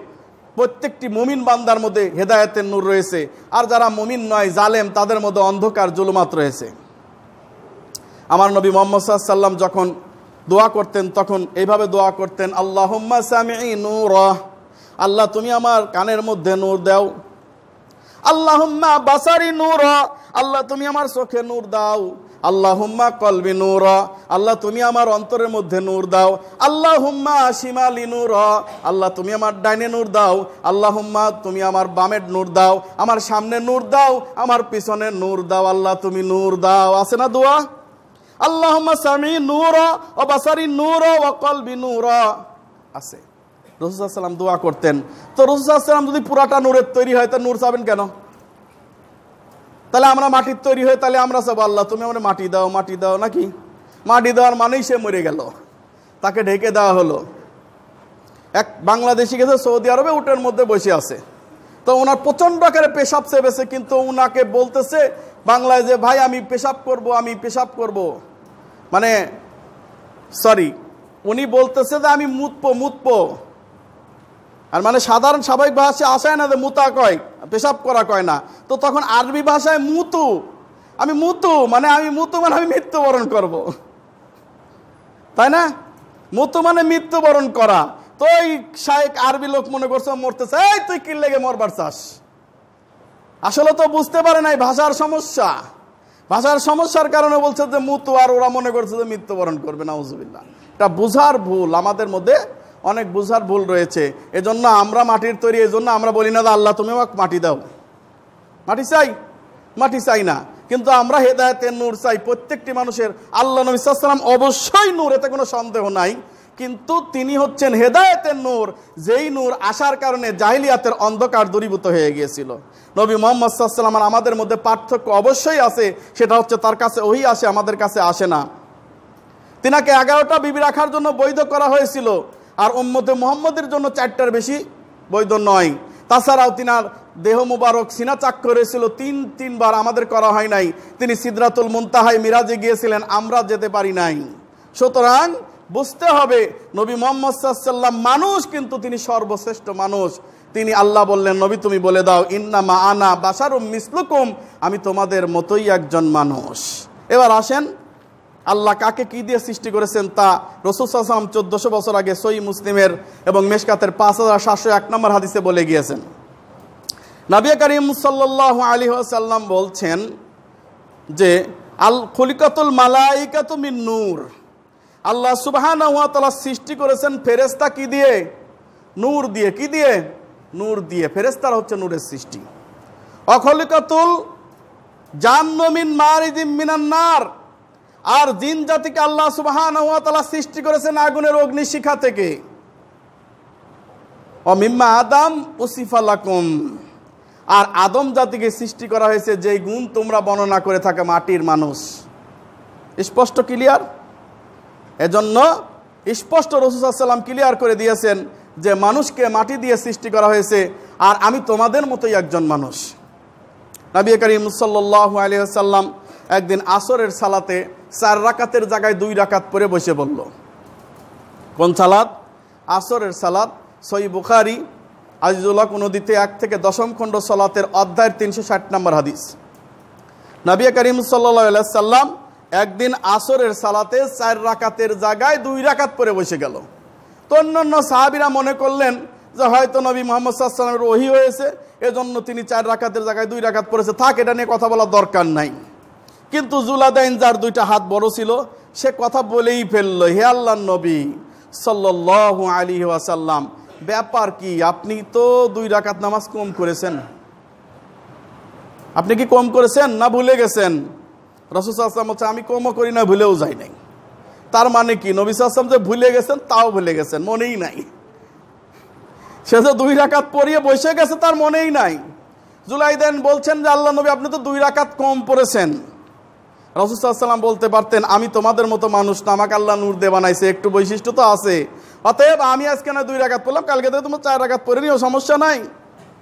প্রত্যেকটি মুমিন বান্দার মধ্যে হেদায়তের নূর রয়েছে। আর যারা মুমিন নয়, জালেম, তাদের মধ্যে অন্ধকার, জুলুমাত রয়েছে। আমার নবী মোহাম্মদ সাল্লাম যখন দোয়া করতেন, তখন এইভাবে দোয়া করতেন আল্লাহ আল্লাহ, তুমি আমার কানের মধ্যে নূর দাও। আল্লাহুম্মা বাসারি নূর। আল্লাহ, তুমি আমার চোখে নূর দাও। আল্লাহুম্মা কলবি নূর। আল্লাহ, তুমি আমার অন্তরের মধ্যে নূর দাও। আল্লাহুম্মা শিমালি নূর। আল্লাহ, তুমি আমার ডাইনে নূর দাও। আল্লাহুম্মা, তুমি আমার বামের নূর দাও। আমার সামনে নূর দাও। আমার পিছনে নূর দাও। আল্লাহ, তুমি নূর দাও। আছে না দোয়া? আল্লাহুম্মা সামি নূর ও বাসারি নূর ও কলবি নূর। আছে। রসুলাম দোয়া করতেন। তো রসুলাম যদি পুরাটা নূরের তৈরি হয়, তা নূর চাবেন কেন? তাহলে আমরা মাটির তৈরি হয়ে, তাহলে আমরা সব আল্লাহ, তুমি আমরা মাটি দাও মাটি দাও নাকি? মাটি দেওয়ার মানেই সে মরে গেল। তাকে ঢেকে দেওয়া হলো। এক বাংলাদেশি গেছে, সৌদি আরবে উটের মধ্যে বসে আছে। তো ওনার প্রচণ্ড আকারে পেশাব সেবেছে কিন্তু ওনাকে বলতেছে বাংলায় যে, ভাই, আমি পেশাব করব, আমি পেশাব করব। মানে সরি উনি বলতেছে যে, আমি মুতপো মুতপো আর মানে সাধারণ স্বাভাবিক ভাষায় আসায় না যে মুতা কয়, পেশাব করা কয় না। তো তখন আরবি ভাষায় মুতু। আমি মুতু মানে আমি মুতু মানে আমি মৃত্যুবরণ করব। তাই না? মুতু মানে মৃত্যুবরণ করা। তো এই আরবি লোক মনে করছে, মরতেছে, এই, তুই কি লেগে মরবার চাস? আসলে তো বুঝতে পারে নাই ভাষার সমস্যা। ভাষার সমস্যার কারণে বলছে যে মুতু, আর ওরা মনে করছে যে মৃত্যুবরণ করবে না এটা বুঝার ভুল আমাদের মধ্যে অনেক বুঝার ভুল রয়েছে। এজন্য আমরা মাটির তৈরি এই জন্য আমরা বলি না আল্লাহ তুমি আমাকে মাটি দাও। মাটি চাই? মাটি চাই না। কিন্তু আমরা হেদায়তের নূর চাই। প্রত্যেকটি মানুষের আল্লাহ নবী সাল্লাম অবশ্যই নূর, এতে কোনো সন্দেহ নাই। কিন্তু তিনি হচ্ছেন হেদায়তের নূর। যেই নূর আসার কারণে জাহিলিয়াতের অন্ধকার দূরীভূত হয়ে গিয়েছিল। নবী মোহাম্মদ সাল্লাম আমাদের মধ্যে পার্থক্য অবশ্যই আছে। সেটা হচ্ছে তার কাছে ওই আসে, আমাদের কাছে আসে না। তিনাকে এগারোটা বিবি রাখার জন্য বৈধ করা হয়েছিল। আর উম্মতে মোহাম্মদের জন্য চারটার বেশি বৈধ নয়। তাছাড়াও তিনার দেহ মুবারক সিনা চাক করেছিল তিন, তিনবার আমাদের করা হয় নাই। তিনি সিদ্রাতুল মুনতাহায় মিরাজে গিয়েছিলেন, আমরা যেতে পারি নাই। সুতরাং বুঝতে হবে, নবী মোহাম্মদ সাল্লাম মানুষ, কিন্তু তিনি সর্বশ্রেষ্ঠ মানুষ। তিনি আল্লাহ বললেন, নবী, তুমি বলে দাও, ইন্না মা আনা বাসারুম মিসলুকুম, আমি তোমাদের মতোই একজন মানুষ। এবার আসেন আল্লাহ কাকে কি দিয়ে সৃষ্টি করেছেন তা রসুলাম চোদ্দশো বছর আগে সই মুসলিমের এবং মেশকাতের পাঁচ হাজার সাতশো এক নম্বর হাদিসে বলে গিয়েছেন। নাবিয়া করিম সাল্লাহ আলী সাল্লাম বলছেন যে, আল খলিকাতুল মালাইকাতু মিন নূর। আল্লাহ সুবাহান সৃষ্টি করেছেন ফেরেস্তা কি দিয়ে? নূর দিয়ে। কি দিয়ে? নূর দিয়ে। ফেরেস্তার হচ্ছে নূরের সৃষ্টি। অখলিকাতুল জান্নমিন মারিদিম মিনান্নার আর জিন জাতিকে আল্লাহ সুবাহান সৃষ্টি করেছেন আগুনের অগ্নিশিখা থেকে। অমিম্মা আদাম উসিফালাকুম আর আদম জাতিকে সৃষ্টি করা হয়েছে যেই গুণ তোমরা বর্ণনা করে থাকে মাটির মানুষ। স্পষ্ট ক্লিয়ার? এজন্য স্পষ্ট রসুসাল্লাম ক্লিয়ার করে দিয়েছেন যে মানুষকে মাটি দিয়ে সৃষ্টি করা হয়েছে আর আমি তোমাদের মতোই একজন মানুষ। নবী করিম সাল্লাহ আলিয়াল্লাম একদিন আসরের সালাতে চার রাকাতের জায়গায় দুই রাকাত পরে বসে বলল। কোন সালাত আসরের সালাত সই বুখারি আজিজুল্লাহ নদীতে এক থেকে দশম খণ্ড সলাতের অধ্যায়ের তিনশো ষাট নম্বর হাদিস। নবী করিম সাল্লা সাল্লাম একদিন আসরের সালাতে চার রাকাতের জায়গায় দুই রাকাত পরে বসে গেল। তো অন্যান্য সাহাবিরা মনে করলেন যে হয়তো নবী মোহাম্মদ সাল্লামের ওহি হয়েছে, এজন্য তিনি চার রাকাতের জায়গায় দুই রাকাত পড়েছে। থাক, এটা নিয়ে কথা বলার দরকার নাই। কিন্তু জুলাদাইন যার দুইটা হাত বড় ছিল, সে কথা বলেই ফেলল, হে আল্লাহ নবী সাল্লাহ আলী ওয়াসাল্লাম, ব্যাপার কি? আপনি তো দুই রাকাত নামাজ কম করেছেন। আপনি কি কম করেছেন না ভুলে গেছেন? রসুল আসলাম হচ্ছে আমি কমও করি না, ভুলেও যাই নাই। তার মানে কি? নবী আসলাম যে ভুলে গেছেন, তাও ভুলে গেছেন, মনেই নাই। সে যে দুই রাকাত পরিয়ে বসে গেছে, তার মনেই নাই। জুলাইদেন বলছেন যে, আল্লাহ নবী, আপনি তো দুই রাকাত কম পড়েছেন। রসুসাল্লাম বলতে পারতেন, আমি তোমাদের মতো মানুষ না, আমাকে আল্লাহ নূর দে বানাইছে, একটু বৈশিষ্ট্য তো আছে। অতএব আমি আজকে না দুই রাকাত পড়লাম, কালকে তো তোমার চার রাকাত পড়ে নিও, সমস্যা নাই।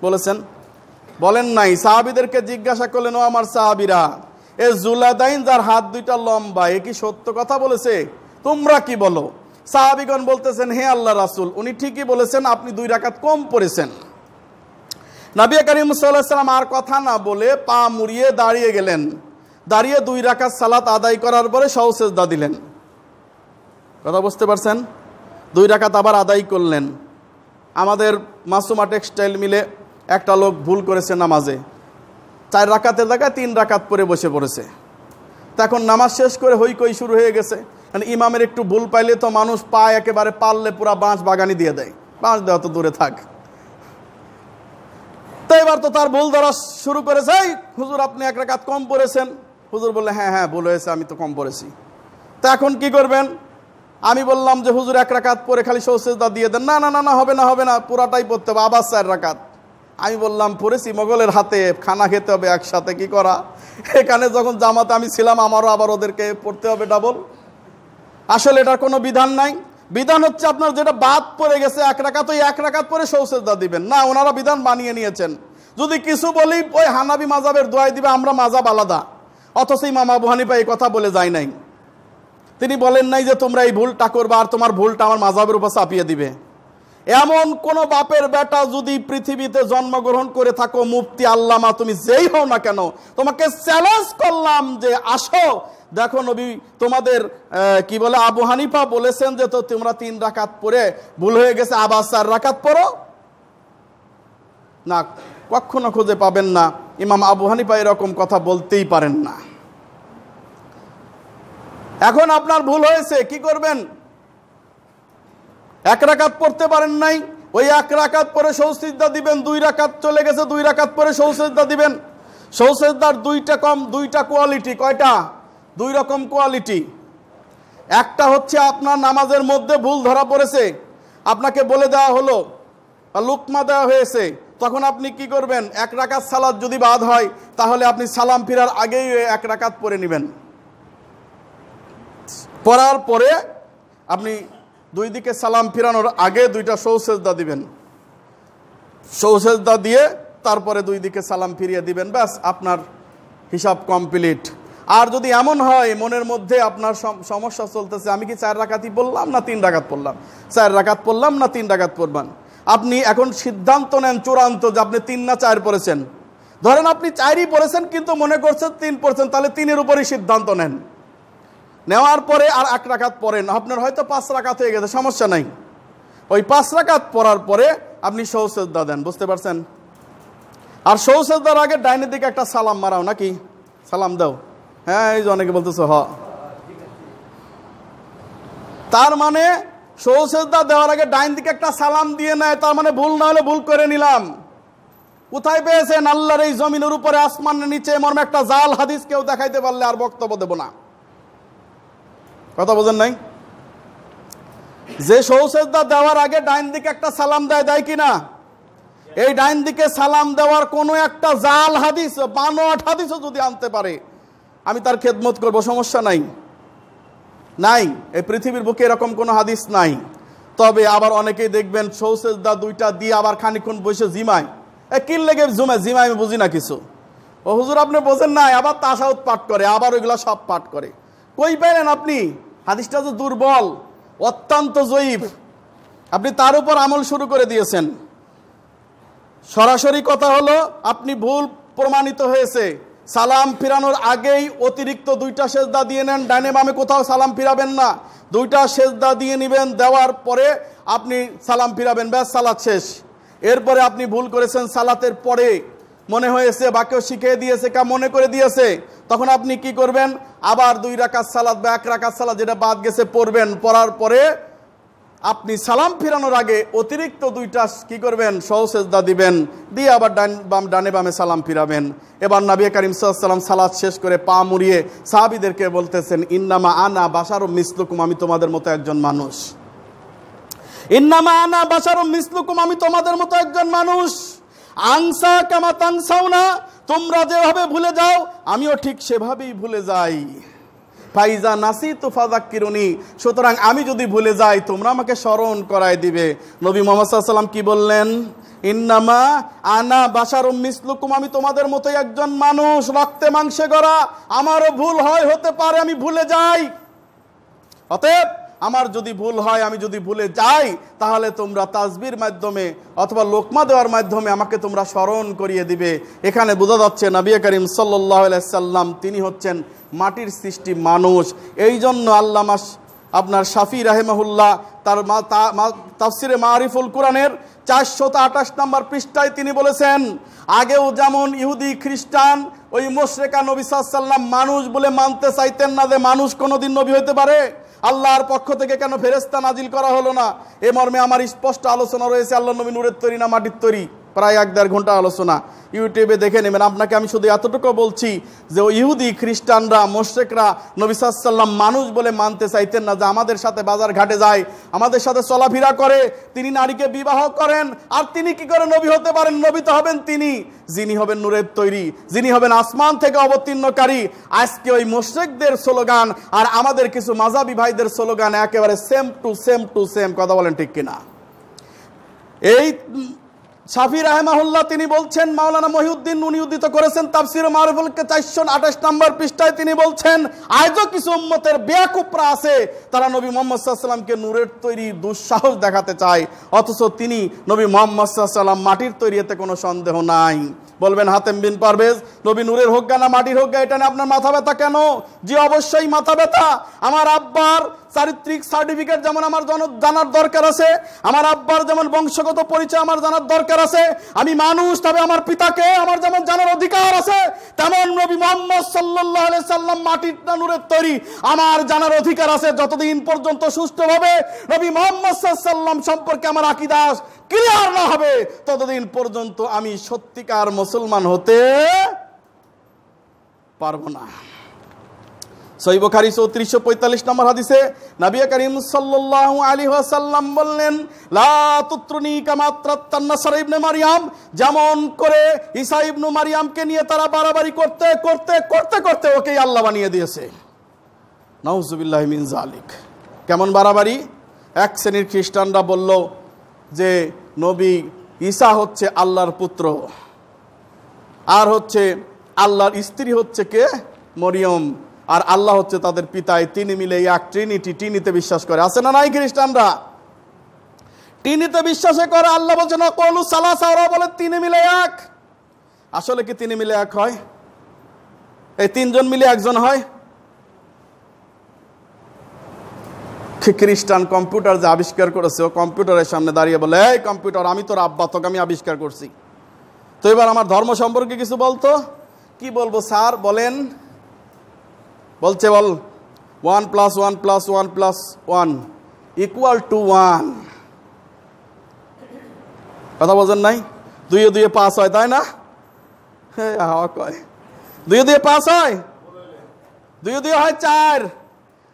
বলেছেন। বলেন নাই, সাহাবিদেরকে জিজ্ঞাসা করলেন, ও আমার সাহাবিরা, এ জুলাদাইন যার হাত দুইটা লম্বা, এ কি সত্য কথা বলেছে? তোমরা কি বলো? সাহাবিগণ বলতেছেন, হে আল্লাহ রাসুল, উনি ঠিকই বলেছেন, আপনি দুই রাকাত কম পড়েছেন। নাবিয়া করিম সাল্লাম আর কথা না বলে পা মুড়িয়ে দাঁড়িয়ে গেলেন। দাঁড়িয়ে দুই রাকাত সালাত আদায় করার পরে সহসেজদা দিলেন। কথা বুঝতে পারছেন? দুই রাকাত আবার আদায় করলেন। আমাদের মাসুমা টেক্সটাইল মিলে একটা লোক ভুল করেছে নামাজে। চার রাকাতের জায়গায় তিন রাকাত পরে বসে পড়েছে। তখন নামাজ শেষ করে হই কই শুরু হয়ে গেছে। মানে ইমামের একটু ভুল পাইলে তো মানুষ পায় একেবারে পারলে পুরা বাঁশ বাগানি দিয়ে দেয়। বাঁশ দেওয়া তো দূরে থাক। তো এবার তো তার ভুল ধরা শুরু করেছে। হুজুর আপনি এক রাকাত কম পড়েছেন। হুজুর বললে হ্যাঁ হ্যাঁ ভুল হয়েছে, আমি তো কম পড়েছি। তা এখন কি করবেন? আমি বললাম যে, হুজুর, এক রাকাত পরে খালি সৌসেজদা দিয়ে দেন। না না না না, হবে না হবে না, পুরাটাই পড়তে হবে, আবার চার রাকাত। আমি বললাম, পড়েছি মোগলের হাতে, খানা খেতে হবে একসাথে, কি করা? এখানে যখন জামাতে আমি ছিলাম, আমারও আবার ওদেরকে পড়তে হবে ডাবল আসলে এটার কোনো বিধান নাই। বিধান হচ্ছে আপনার যেটা বাদ পড়ে গেছে, এক রাকাত, ওই এক রাকাত পরে সৌসেজদা দিবেন। না, ওনারা বিধান বানিয়ে নিয়েছেন। যদি কিছু বলি, ওই হানাবি মাজাবের দোয়াই দিবে, আমরা মাজাব আলাদা। অথচ ইমাম আবু হানিফা এই কথা বলে যায় নাই। তিনি বলেন নাই যে তোমরা এই ভুলটা করবে আর তোমার ভুলটা আমার মাজাবের উপর চাপিয়ে দিবে। এমন কোন বাপের বেটা যদি পৃথিবীতে জন্মগ্রহণ করে থাকো, মুফতি, আল্লামা, তুমি যেই হও না কেন, তোমাকে চ্যালেঞ্জ করলাম যে আসো। দেখো নবী তোমাদের কি বলে, আবু হানিফা বলেছেন যে তো তোমরা তিন রাকাত পরে ভুল হয়ে গেছে, আবার চার রাকাত পড়ো। না, কখনো খুঁজে পাবেন না। ইমাম আবু হানিফা এরকম কথা বলতেই পারেন না। এখন আপনার ভুল হয়েছে, কি করবেন? এক রাকাত পড়তে পারেন নাই, ওই এক রাকাত পরে সৌসিদ্ধা দিবেন, দুই রাকাত চলে গেছে, দুই রাকাত পরে সৌসিদ্ধা দিবেন। সৌসিদ্ধার দুইটা কম, দুইটা কোয়ালিটি, কয়টা? দুই রকম কোয়ালিটি। একটা হচ্ছে আপনার নামাজের মধ্যে ভুল ধরা পড়েছে, আপনাকে বলে দেওয়া হলো, বা লুকমা দেওয়া হয়েছে তখন আপনি কি করবেন? এক রাকাত সালাদ যদি বাদ হয়, তাহলে আপনি সালাম ফিরার আগেই এক রাকাত পরে নেবেন। পড়ার পরে আপনি দুই দিকে সালাম ফিরানোর আগে দুইটা সৌসেজদা দিবেন। সৌসেজদা দিয়ে তারপরে দুই দিকে সালাম ফিরিয়ে দিবেন, ব্যাস, আপনার হিসাব কমপ্লিট। আর যদি এমন হয়, মনের মধ্যে আপনার সমস্যা চলতেছে, আমি কি চার রাকাতই বললাম না তিন রাকাত পড়লাম? চার রাকাত পড়লাম না তিন রাকাত পড়বান? আপনি এখন সিদ্ধান্ত নেন চূড়ান্ত যে আপনি তিন না চার পড়েছেন। ধরেন আপনি চারই পড়েছেন, কিন্তু মনে করছেন তিন পড়েছেন, তাহলে তিনের উপরই সিদ্ধান্ত নেন। নেওয়ার পরে আর এক রাকাত পড়েন, আপনার হয়তো পাঁচ রাকাত হয়ে গেছে, সমস্যা নাই। ওই পাঁচ রাকাত পড়ার পরে আপনি সৌসেদ্দা দেন, বুঝতে পারছেন? আর সৌসেদ্দার আগে ডাইনের দিকে একটা সালাম মারাও নাকি? সালাম দাও। হ্যাঁ এই যে অনেকে বলতেছো, হ। তার মানে সৌসেদ্দা দেওয়ার আগে ডাইন দিকে একটা সালাম দিয়ে নেয়, তার মানে ভুল না হলে ভুল করে নিলাম। কোথায় পেয়েছেন আল্লাহর এই জমিনের উপরে, আসমানের নিচে মর্মে একটা জাল হাদিস কেউ দেখাইতে পারলে আর বক্তব্য দেব না। কথা বোঝেন নাই? যে সৌসেজদা দেওয়ার আগে ডাইন দিকে একটা সালাম দেয় দেয় কিনা এই ডাইন দিকে সালাম দেওয়ার কোনো একটা জাল হাদিস, বানোয়াট হাদিসও যদি আনতে পারে, আমি তার খেদমত করব, সমস্যা নাই। নাই। এই পৃথিবীর বুকে এরকম কোনো হাদিস নাই। তবে আবার অনেকেই দেখবেন সৌসেজদা দুইটা দিয়ে আবার খানিক্ষণ বসে জিমায়। এ কিল লেগে জুমে, জিমায় আমি বুঝি না কিছু। ও হুজুর, আপনি বোঝেন নাই, আবার তাসাউদ পাঠ করে, আবার ওইগুলা সব পাঠ করে। কই পেলেন আপনি? হাদিসটা তো দুর্বল, অত্যন্ত জয়ীফ আপনি তার উপর আমল শুরু করে দিয়েছেন। সরাসরি কথা হলো, আপনি ভুল প্রমাণিত হয়েছে। সালাম ফিরানোর আগেই অতিরিক্ত দুইটা সেজদা দিয়ে নেন। ডাইনে বামে কোথাও সালাম ফিরাবেন না। দুইটা সেজদা দিয়ে নেবেন, দেওয়ার পরে আপনি সালাম ফিরাবেন। ব্যাস সালাত শেষ। এরপরে আপনি ভুল করেছেন সালাতের পরে। মনে হয়েছে বা কেউ শিখিয়ে দিয়েছে, কা মনে করে দিয়েছে। তখন আপনি কি করবেন? আবার দুই রাকাত সালাদ বা এক রাকাত সালাদ যেটা বাদ গেছে পড়বেন। পড়ার পরে আপনি সালাম ফিরানোর আগে অতিরিক্ত দুইটা কি করবেন? সহসেজদা দিবেন। দিয়ে আবার ডান, বাম, ডানে বামে সালাম ফিরাবেন। এবার নাবি করিম সাল্লাম সালাদ শেষ করে পা মুড়িয়ে সাহাবিদেরকে বলতেছেন, ইন্নামা আনা বাসার মিসলুকুম, আমি তোমাদের মতো একজন মানুষ। ইন্নামা আনা বাসার মিসলুকুম, আমি তোমাদের মতো একজন মানুষ। আংসা কামা তাংসাও না তোমরা যেভাবে ভুলে যাও, আমিও ঠিক সেভাবেই ভুলে যাই। ফাইজা নাসি তো ফাজাক্কিরুনি সুতরাং আমি যদি ভুলে যাই, তোমরা আমাকে স্মরণ করায় দিবে। নবী মোহাম্মদ সাল্লাম কি বললেন? ইন্নামা আনা বাসার মিসলুকুম, আমি তোমাদের মতো একজন মানুষ, রক্তে মাংসে গড়া। আমারও ভুল হয়, হতে পারে, আমি ভুলে যাই। অতএব আমার যদি ভুল হয়, আমি যদি ভুলে যাই, তাহলে তোমরা তাজবির মাধ্যমে অথবা লোকমা দেওয়ার মাধ্যমে আমাকে তোমরা স্মরণ করিয়ে দিবে। এখানে বোঝা যাচ্ছে নাবিয়া করিম সাল্লাম, তিনি হচ্ছেন মাটির সৃষ্টি মানুষ। এই জন্য আল্লামা আপনার শাফি রাহেমাহুল্লাহ তার মা তা- মা- তাফসিরে মারিফুল কোরআনের চারশত আঠাশ নম্বর পৃষ্ঠায় তিনি বলেছেন, আগেও যেমন ইহুদি, খ্রিস্টান, ওই মোশরেকা নবী সাল্লাম মানুষ বলে মানতে চাইতেন না যে মানুষ কোনোদিন নবী হতে পারে, আল্লাহর পক্ষ থেকে কেন ফেরেস্তা নাজিল করা হলো না? এ মর্মে আমার স্পষ্ট আলোচনা রয়েছে আল্লাহ নবী নূরের তৈরি না মাটির তৈরি। প্রায় এক দেড় ঘণ্টা আলোচনা। ইউটিউবে দেখে নেবেন, আপনাকে আমি শুধু এতটুকু বলছি যে ইহুদি খ্রিস্টানরা, মোশেকরা, নবী সাল্লাম মানুষ বলে মানতে চাইতেন না যে আমাদের সাথে বাজার ঘাটে যায়, আমাদের সাথে চলাফেরা করে, তিনি নারীকে বিবাহ করেন, আর তিনি কি করে নবী হতে পারেন? নবী তো হবেন তিনি। যিনি হবেন নূরের তৈরি, যিনি হবেন আসমান থেকে অবতীর্ণকারী। আজকে ওই মোশেকদের স্লোগান আর আমাদের কিছু মাজাবি ভাইদের স্লোগান একেবারে same to same to same কথা বলেন ঠিক কিনা? এই শাফি রাহেমাহুল্লাহ, তিনি বলছেন, মাওলানা মহিউদ্দিন উনি উদ্দিত করেছেন তাফসির মারুফুলকে চারশো আঠাশ নম্বর পৃষ্ঠায়, তিনি বলছেন, আজও কিছু উম্মতের বেয়াকুপরা আছে, তারা নবী মোহাম্মদ সাল্লামকে নূরের তৈরি দুঃসাহস দেখাতে চায়, অথচ তিনি নবী মোহাম্মদ সাল্লাম মাটির তৈরি, এতে কোনো সন্দেহ নাই। বলবেন, হাতেম বিন পারভেজ, নবী নূরের হোক না মাটির হোক এটা নিয়ে আপনার মাথা ব্যথা কেন? যে অবশ্যই মাথা ব্যথা। আমার আব্বার চারিত্রিক সার্টিফিকেট যেমন আমার জানার দরকার আছে, আমার আব্বার যেমন বংশগত পরিচয় আমার জানার দরকার আছে, আমি মানুষ, তবে আমার পিতাকে আমার যেমন জানার অধিকার আছে, তেমন নবী মোহাম্মদ সাল্লাহ সাল্লাম মাটির না নূরের তৈরি আমার জানার অধিকার আছে, যতদিন পর্যন্ত সুষ্ঠুভাবে নবী মোহাম্মদ সাল্লাম সম্পর্কে আমার আকিদাস ক্লিয়ার না হবে, ততদিন পর্যন্ত আমি সত্যিকার মুসলমান হতে পারব না। সই বুখারী চৌত্রিশশো পঁয়তাল্লিশ নম্বর হাদিসে নবী করিম সাল্লাল্লাহু আলাইহি ওয়াসাল্লাম বললেন, লা তুত্রুনি কামা ত্রাত্তান নাসারা ইবনে মারিয়াম। যেমন করে ঈসা ইবনু মারিয়ামকে নিয়ে তারা বাড়াবাড়ি করতে করতে করতে করতে ওকেই আল্লাহ বানিয়ে দিয়েছে। নাউজুবিল্লাহ মিন জালিক কেমন বাড়াবাড়ি? এক শ্রেণির খ্রিস্টানরা বলল যে, নবী ঈসা হচ্ছে আল্লাহর পুত্র, আর হচ্ছে আল্লাহর স্ত্রী হচ্ছে কে? মরিয়ম। আর আল্লাহ হচ্ছে তাদের পিতায় তিনি মিলে এক ট্রিনিটি টিনিতে বিশ্বাস করে। আছে না নাই খ্রিস্টানরা? টিনিতে বিশ্বাসে করে আল্লাহ বলছে, না, কলু সালাসা ওরা বলে, তিনি মিলে এক। আসলে কি তিনি মিলে এক হয়? এই তিনজন মিলে একজন হয়? খ্রিস্টান কম্পিউটার যে আবিষ্কার করেছে, ও কম্পিউটারের সামনে দাঁড়িয়ে বলে, এই কম্পিউটার, আমি তোর আব্বা, তোকে আমি আবিষ্কার করছি। তো এবার আমার ধর্ম সম্পর্কে কিছু বলতো? কি বলব, স্যার বলেন বলছে বল one plus one plus one plus one equal to one কথা বলছেন নাই? দুইয়ে দুইয়ে পাস হয়, তাই না? হ্যাঁ হাওয়া কয়। দুইয়ে দুইয়ে পাস হয়? দুইয়ে দুইয়ে হয় চার।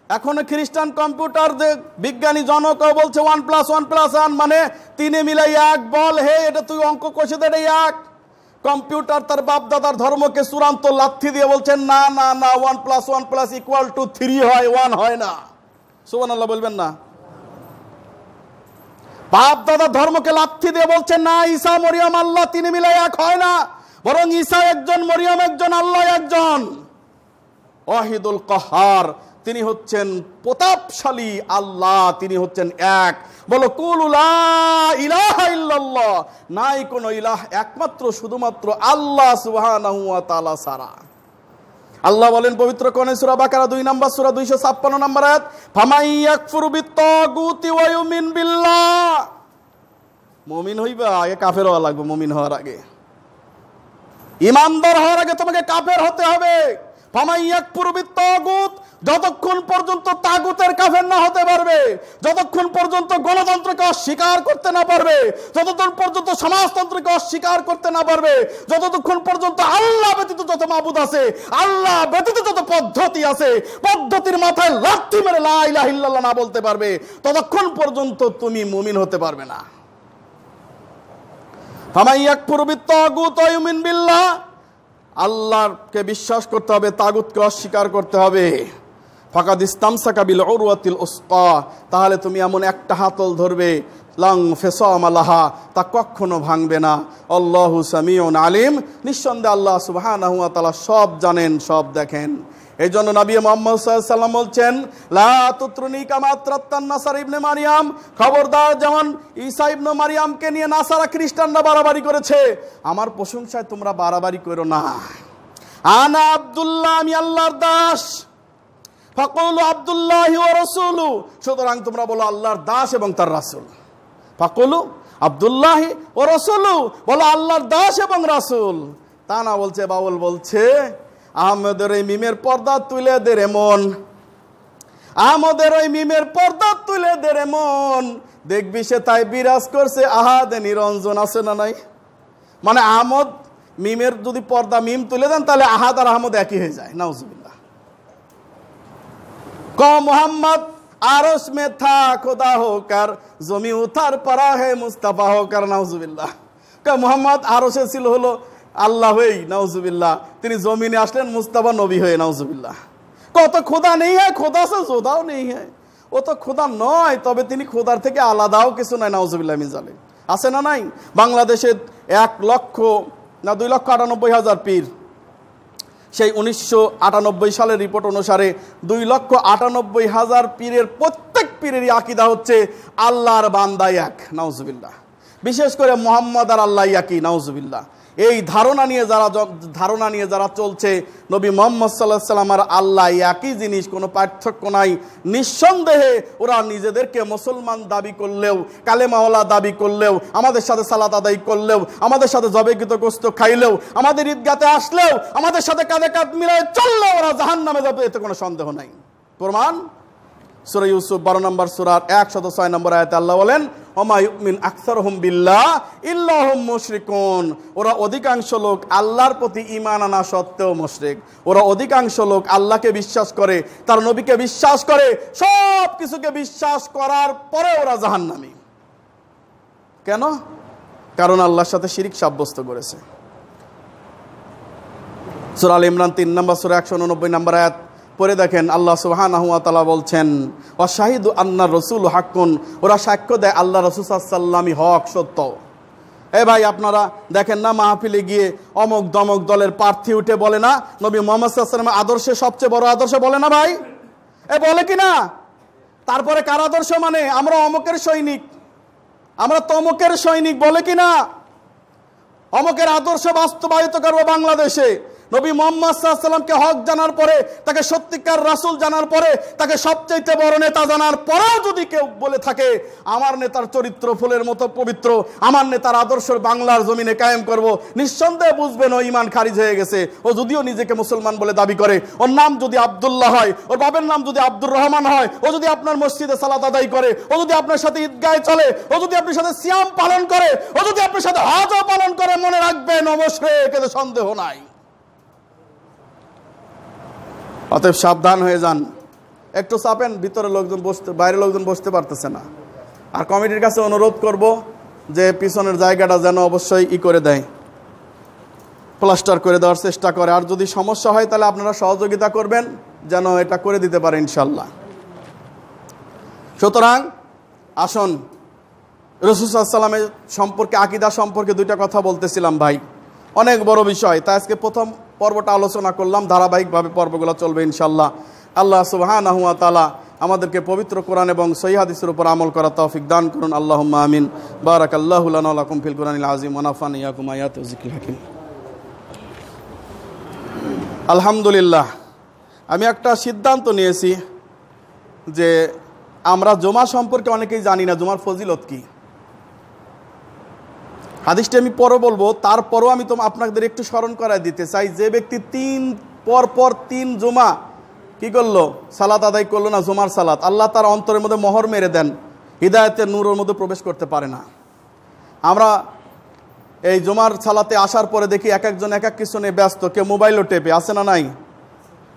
এখনও খ্রিস্টান কম্পিউটার বিজ্ঞানী জনকও বলছে one plus one plus one মানে তিনে মিলে এক, বল, হে, এটা তুই অঙ্ক কষে দে এক। কম্পিউটার তার বাপ দাদার ধর্মকে চূড়ান্ত লাথি দিয়ে বলছেন, না না না one plus one plus equal to three হয় ওয়ান হয় না। সুবান আল্লাহ বলবেন না। বাপ দাদা ধর্মকে লাথি দিয়ে বলছেন, না, ঈসা, মরিয়াম, আল্লাহ, তিনি মিলে এক হয় না, বরং ঈসা একজন, মরিয়ম একজন, আল্লাহ একজন। ওয়াহিদুল কাহার তিনি হচ্ছেন প্রতাপশালী আল্লাহ, তিনি হচ্ছেন এক। বলো ইল্লাল্লাহ, নাই কোনো ইলাহ, একমাত্র শুধুমাত্র আল্লাহ ওয়া সারা আল্লাহ বলেন পবিত্র কোনে সূরা বাকারা 2 নাম্বার, সূরা 256 নাম্বার আয়াত, ফামাই ইয়াকফুরু বিত্তাগুতি ওয়া ইউমিন বিল্লাহ। মুমিন হইবা, আগে কাফের হওয়া লাগবে, মুমিন হওয়ার আগে। ইমানদার হওয়ার আগে তোমাকে কাফের হতে হবে। তাগুত যতক্ষণ পর্যন্ত তাগুতের কাফের না হতে পারবে, যতক্ষণ পর্যন্ত গণতন্ত্রকে অস্বীকার করতে না পারবে, যতক্ষণ পর্যন্ত সমাজতন্ত্রকে অস্বীকার করতে না পারবে, যতক্ষণ পর্যন্ত আল্লাহ ব্যতীত যত মাবুদ আছে, আল্লাহ ব্যতীত যত পদ্ধতি আছে, পদ্ধতির মাথায় লাথি মেরে লা ইলাহা ইল্লাল্লাহ না বলতে পারবে, ততক্ষণ পর্যন্ত তুমি মুমিন হতে পারবে না। বিল্লাহ, আল্লাহকে বিশ্বাস করতে হবে, তাগুতকে অস্বীকার করতে হবে। ফাকাদ ইস্তামসাকা বিল উরওয়াতিল উসকা, তাহলে তুমি এমন একটা হাতল ধরবে, লং ফেসামালাহা তা কখনো ভাঙবে না। আল্লাহু সামিউন আলিম, নিঃসন্দেহে আল্লাহ সুবহানাহু ওয়া তাআলা সব জানেন, সব দেখেন। এই জন্য নবী মোহাম্মদ সাল্লাম বলছেন নাসার ইবনে মারিয়াম। খবরদার যেমন ঈসা ইবনে মারিয়ামকে নিয়ে নাসারা খ্রিস্টানরা বাড়াবাড়ি করেছে, আমার প্রশংসায় তোমরা বাড়াবাড়ি করো না। আনা আব্দুল্লাহ, আমি আল্লাহর দাস। ফাকুলু আব্দুল্লাহ ও রসুলু। সুতরাং তোমরা বলো আল্লাহর দাস এবং তার রাসূল। ফাকুলু আব্দুল্লাহ ও রসুলু, বলো আল্লাহর দাস এবং রাসূল। তা না বলছে, বাউল বলছে, আহমেদের এই মিমের পর্দা তুলে দে রে মন। আমাদের ওই মিমের পর্দা তুলে দে রে মন। দেখবি সে তাই বিরাজ করছে আহাদে নিরঞ্জন আছে না নাই? মানে আহমদ মিমের যদি পর্দা, মিম তুলে দেন, তাহলে আহাদ আর আহমদ একই হয়ে যায়। নাউজুবিল্লাহ। মোহাম্মদ, আরস মে থা, খোদা হোকার জমি উথার পারা হে মুস্তাফা হোকার নাউজুবিল্লাহ। ক মোহাম্মদ, আরসে ছিল হলো আল্লাহ হই, নাউজুবিল্লাহ। তিনি জমিনে আসলেন, মুস্তাফা নবী হয়ে, নাউজুবিল্লাহ। কত খোদা নেই হ্যাঁ খোদা সে জোদাও নেই হ্যাঁ ও তো খোদা নয়, তবে তিনি খোদার থেকে আলাদাও কিছু নাই, নাউজুবিল্লাহ মিজালে আছে না নাই? বাংলাদেশে এক লক্ষ না, দুই লক্ষ আটানব্বই হাজার পীর। সেই উনিশশো আটানব্বই সালের রিপোর্ট অনুসারে দুই লক্ষ আটানব্বই হাজার পীরের প্রত্যেক পীরেরই আকিদা হচ্ছে আল্লাহর বান্দাই এক, নাউজুবিল্লাহ। বিশেষ করে মোহাম্মদ আর আল্লাহ ইয়াকি নাউজুবিল্লাহ। এই ধারণা নিয়ে যারা ধারণা নিয়ে যারা চলছে, নবী মোহাম্মদ সাল্লাহ সাল্লাম আর আল্লাহ একই জিনিস, কোনো পার্থক্য নাই। নিঃসন্দেহে ওরা নিজেদেরকে মুসলমান দাবি করলেও, কালেমাওয়ালা দাবি করলেও, আমাদের সাথে সালাত আদায় করলেও, আমাদের সাথে জবেকৃত গোস্ত খাইলেও, আমাদের ঈদগাতে আসলেও, আমাদের সাথে কাঁধে কাঁধ মিলে চললেও ওরা জাহান নামে যাবে, এতে কোনো সন্দেহ নাই। প্রমাণ? সুরা ইউসুফ বারো নম্বর সুরার একশত ছয় নম্বর আয়াতে আল্লাহ বলেন ওমায়ুমিন আখতার হুম বিল্লাহ ইল্লাহম মুশরিকুন। ওরা অধিকাংশ লোক আল্লাহর প্রতি ইমান আনা সত্ত্বেও মুশরিক। ওরা অধিকাংশ লোক আল্লাহকে বিশ্বাস করে, তার নবীকে বিশ্বাস করে সব কিছুকে বিশ্বাস করার পরে ওরা জাহান্নামী। কেন? কারণ আল্লাহর সাথে শিরিক সাব্যস্ত করেছে। সুরা আল ইমরান তিন নম্বর সুরা একশো উননব্বই নম্বর আয়াত পরে দেখেন, আল্লাহ সুবহানাহু ওয়া বলছেন ও শাহিদু আন্না রসুল হাক্কুন ওরা সাক্ষ্য দেয় আল্লাহ রসুল সাল্লামই হক, সত্য। এ ভাই, আপনারা দেখেন না মাহফিলে গিয়ে অমক দমক দলের প্রার্থী উঠে বলে না? নবী মোহাম্মদ আদর্শে সবচেয়ে বড় আদর্শ বলে না ভাই? এ বলে কি না? তারপরে কার আদর্শ মানে? আমরা অমকের সৈনিক। আমরা তমকের সৈনিক বলে কি না? অমকের আদর্শ বাস্তবায়িত করব বাংলাদেশে। নবী মোহাম্মদ সাল্লামকে হক জানার পরে, তাকে সত্যিকার রাসূল জানার পরে, তাকে সবচাইতে বড় নেতা জানার পরেও যদি কেউ বলে থাকে, আমার নেতার চরিত্র ফুলের মতো পবিত্র, আমার নেতার আদর্শ বাংলার জমিনে কায়েম করব নিঃসন্দেহে বুঝবেন ও ইমান খারিজ হয়ে গেছে। ও যদিও নিজেকে মুসলমান বলে দাবি করে, ওর নাম যদি আব্দুল্লাহ হয়, ওর বাবের নাম যদি আব্দুর রহমান হয়, ও যদি আপনার মসজিদে সালাত আদায় করে, ও যদি আপনার সাথে ঈদগায় চলে, ও যদি আপনার সাথে সিয়াম পালন করে, ও যদি আপনার সাথে হজও পালন করে, মনে রাখবেন অবশ্যই এতে সন্দেহ নাই। অতএব সাবধান হয়ে যান। একটু চাপেন, ভিতরে লোকজন বসতে, বাইরে লোকজন বসতে পারতেছে না। আর কমিটির কাছে অনুরোধ করব যে পিছনের জায়গাটা যেন অবশ্যই ই করে দেয়। প্লাস্টার করে দেওয়ার চেষ্টা করে। আর যদি সমস্যা হয়, তাহলে আপনারা সহযোগিতা করবেন, যেন এটা করে দিতে পারে ইনশাল্লাহ সুতরাং, আসুন। রসুসাল্লামের সম্পর্কে, আকিদা সম্পর্কে দুইটা কথা বলতেছিলাম ভাই। অনেক বড় বিষয়। তাই আজকে প্রথম পর্বটা আলোচনা করলাম, ধারাবাহিকভাবে পর্বগুলো চলবে ইনশাল্লাহ আল্লাহ সুবাহান আহুয়া তালা আমাদেরকে পবিত্র কোরআন এবং সহিহাদিসের উপর আমল করা তৌফিক দান করুন। আল্লাহ আমিন। বারাক আল্লাহ ফিল কোরআন আজিম ওনাফান হাকিম। আলহামদুলিল্লাহ, আমি একটা সিদ্ধান্ত নিয়েছি যে আমরা জমা সম্পর্কে অনেকেই জানি না, জমার ফজিলত কি। হাদিসটি আমি পরে বলব, তারপরও আমি তো আপনাদের একটু স্মরণ করায় দিতে চাই, যে ব্যক্তি তিন, পর পর তিন জমা কি করল? সালাত আদায় করল না, জুমার সালাত? আল্লাহ তার অন্তরের মধ্যে মোহর মেরে দেন, হৃদায়তের নূরের মধ্যে প্রবেশ করতে পারে না। আমরা এই জুমার সালাতে আসার পরে দেখি এক একজন এক এক কিছু নিয়ে ব্যস্ত, কেউ মোবাইলও টেপে আসে না নাই?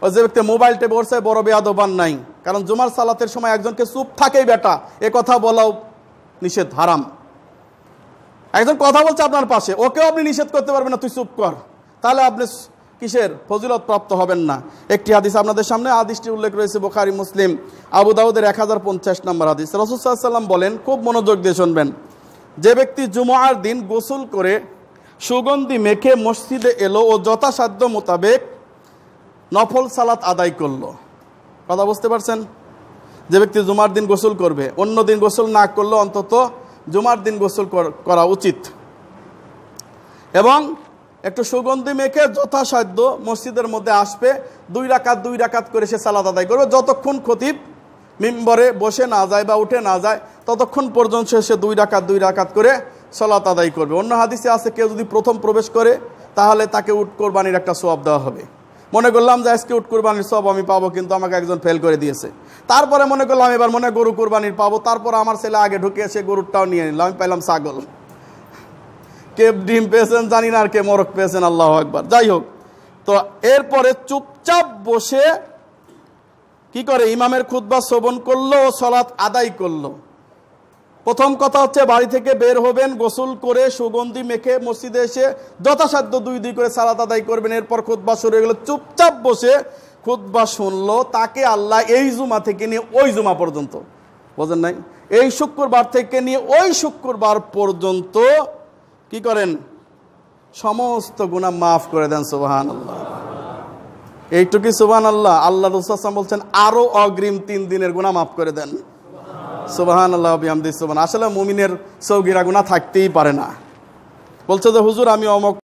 ও যে ব্যক্তি মোবাইল টেপে ওরসে বড় বেয়াদবান নাই। কারণ জুমার সালাতের সময় একজনকে চুপ থাকেই বেটা, এ কথা বলাও নিষেধ, হারাম। একজন কথা বলছে আপনার পাশে, ওকেও আপনি নিষেধ করতে পারবেন না, তুই চুপ কর। তাহলে আপনি কিসের? ফজিলত প্রাপ্ত হবেন না। একটি হাদিস আপনাদের সামনে হাদিসটি উল্লেখ রয়েছে বোখারি, মুসলিম। আবু দাউদের এক হাজার পঞ্চাশ নম্বর হাদিস। রসুসাল্লাম বলেন, খুব মনোযোগ দিয়ে শুনবেন। যে ব্যক্তি জুমার দিন গোসল করে সুগন্ধি মেখে মসজিদে এলো ও যথাসাধ্য মোতাবেক নফল সালাত আদায় করল। কথা বুঝতে পারছেন? যে ব্যক্তি জুমার দিন গোসল করবে, অন্য দিন গোসল না করলে অন্তত জুমার দিন গোসল করা উচিত। এবং একটু সুগন্ধি মেখে যথাসাধ্য মসজিদের মধ্যে আসবে, দুই রাকাত দুই রাকাত করে সে সালাদ আদায় করবে। যতক্ষণ খতিব মিম্বরে বসে না যায় বা উঠে না যায়, ততক্ষণ পর্যন্ত সে দুই রাকাত দুই রাকাত করে সলাত আদায় করবে। অন্য হাদিসে আছে, কেউ যদি প্রথম প্রবেশ করে, তাহলে তাকে উট কোরবানির একটা সোয়াব দেওয়া হবে। মনে করলাম যে আজকে উট কোরবানির সব আমি পাবো, কিন্তু আমাকে একজন ফেল করে দিয়েছে। তারপরে মনে করলাম, এবার মনে গরু কোরবানির পাবো। তারপর আমার ছেলে আগে ঢুকে এসে গরুরটাও নিয়ে নিলাম আমি পাইলাম ছাগল। কে ডিম পেয়েছেন জানি না, আর কে মরক পেয়েছেন, আল্লাহ একবার যাই হোক, তো এরপরে চুপচাপ বসে কি করে? ইমামের খুদ্া শ্রবণ করল ও সলাৎ আদায় করল। প্রথম কথা হচ্ছে, বাড়ি থেকে বের হবেন, গোসল করে সুগন্ধি মেখে মসজিদে এসে যথাসাধ্য দুই দুই করে সালাত আদায় করবেন। এরপর খুদ্া শুরু হয়ে গেলো। চুপচাপ বসে খুদ্া শুনলো, তাকে আল্লাহ এই জুমা থেকে নিয়ে ওই জুমা পর্যন্ত। বোঝেন নাই? এই শুক্রবার থেকে নিয়ে ওই শুক্রবার পর্যন্ত কি করেন? সমস্ত গুণা মাফ করে দেন সুবাহান আল্লাহ এইটুকি সুবান আল্লাহ আল্লাহ রুসাম বলছেন, আরও অগ্রিম তিন দিনের গুণা মাফ করে দেন। সুবাহান আল্লাহ সুবান আসলে মুমিনের সৌগিরা গুণা থাকতেই পারে না। বলছে যে, হুজুর, আমি অমক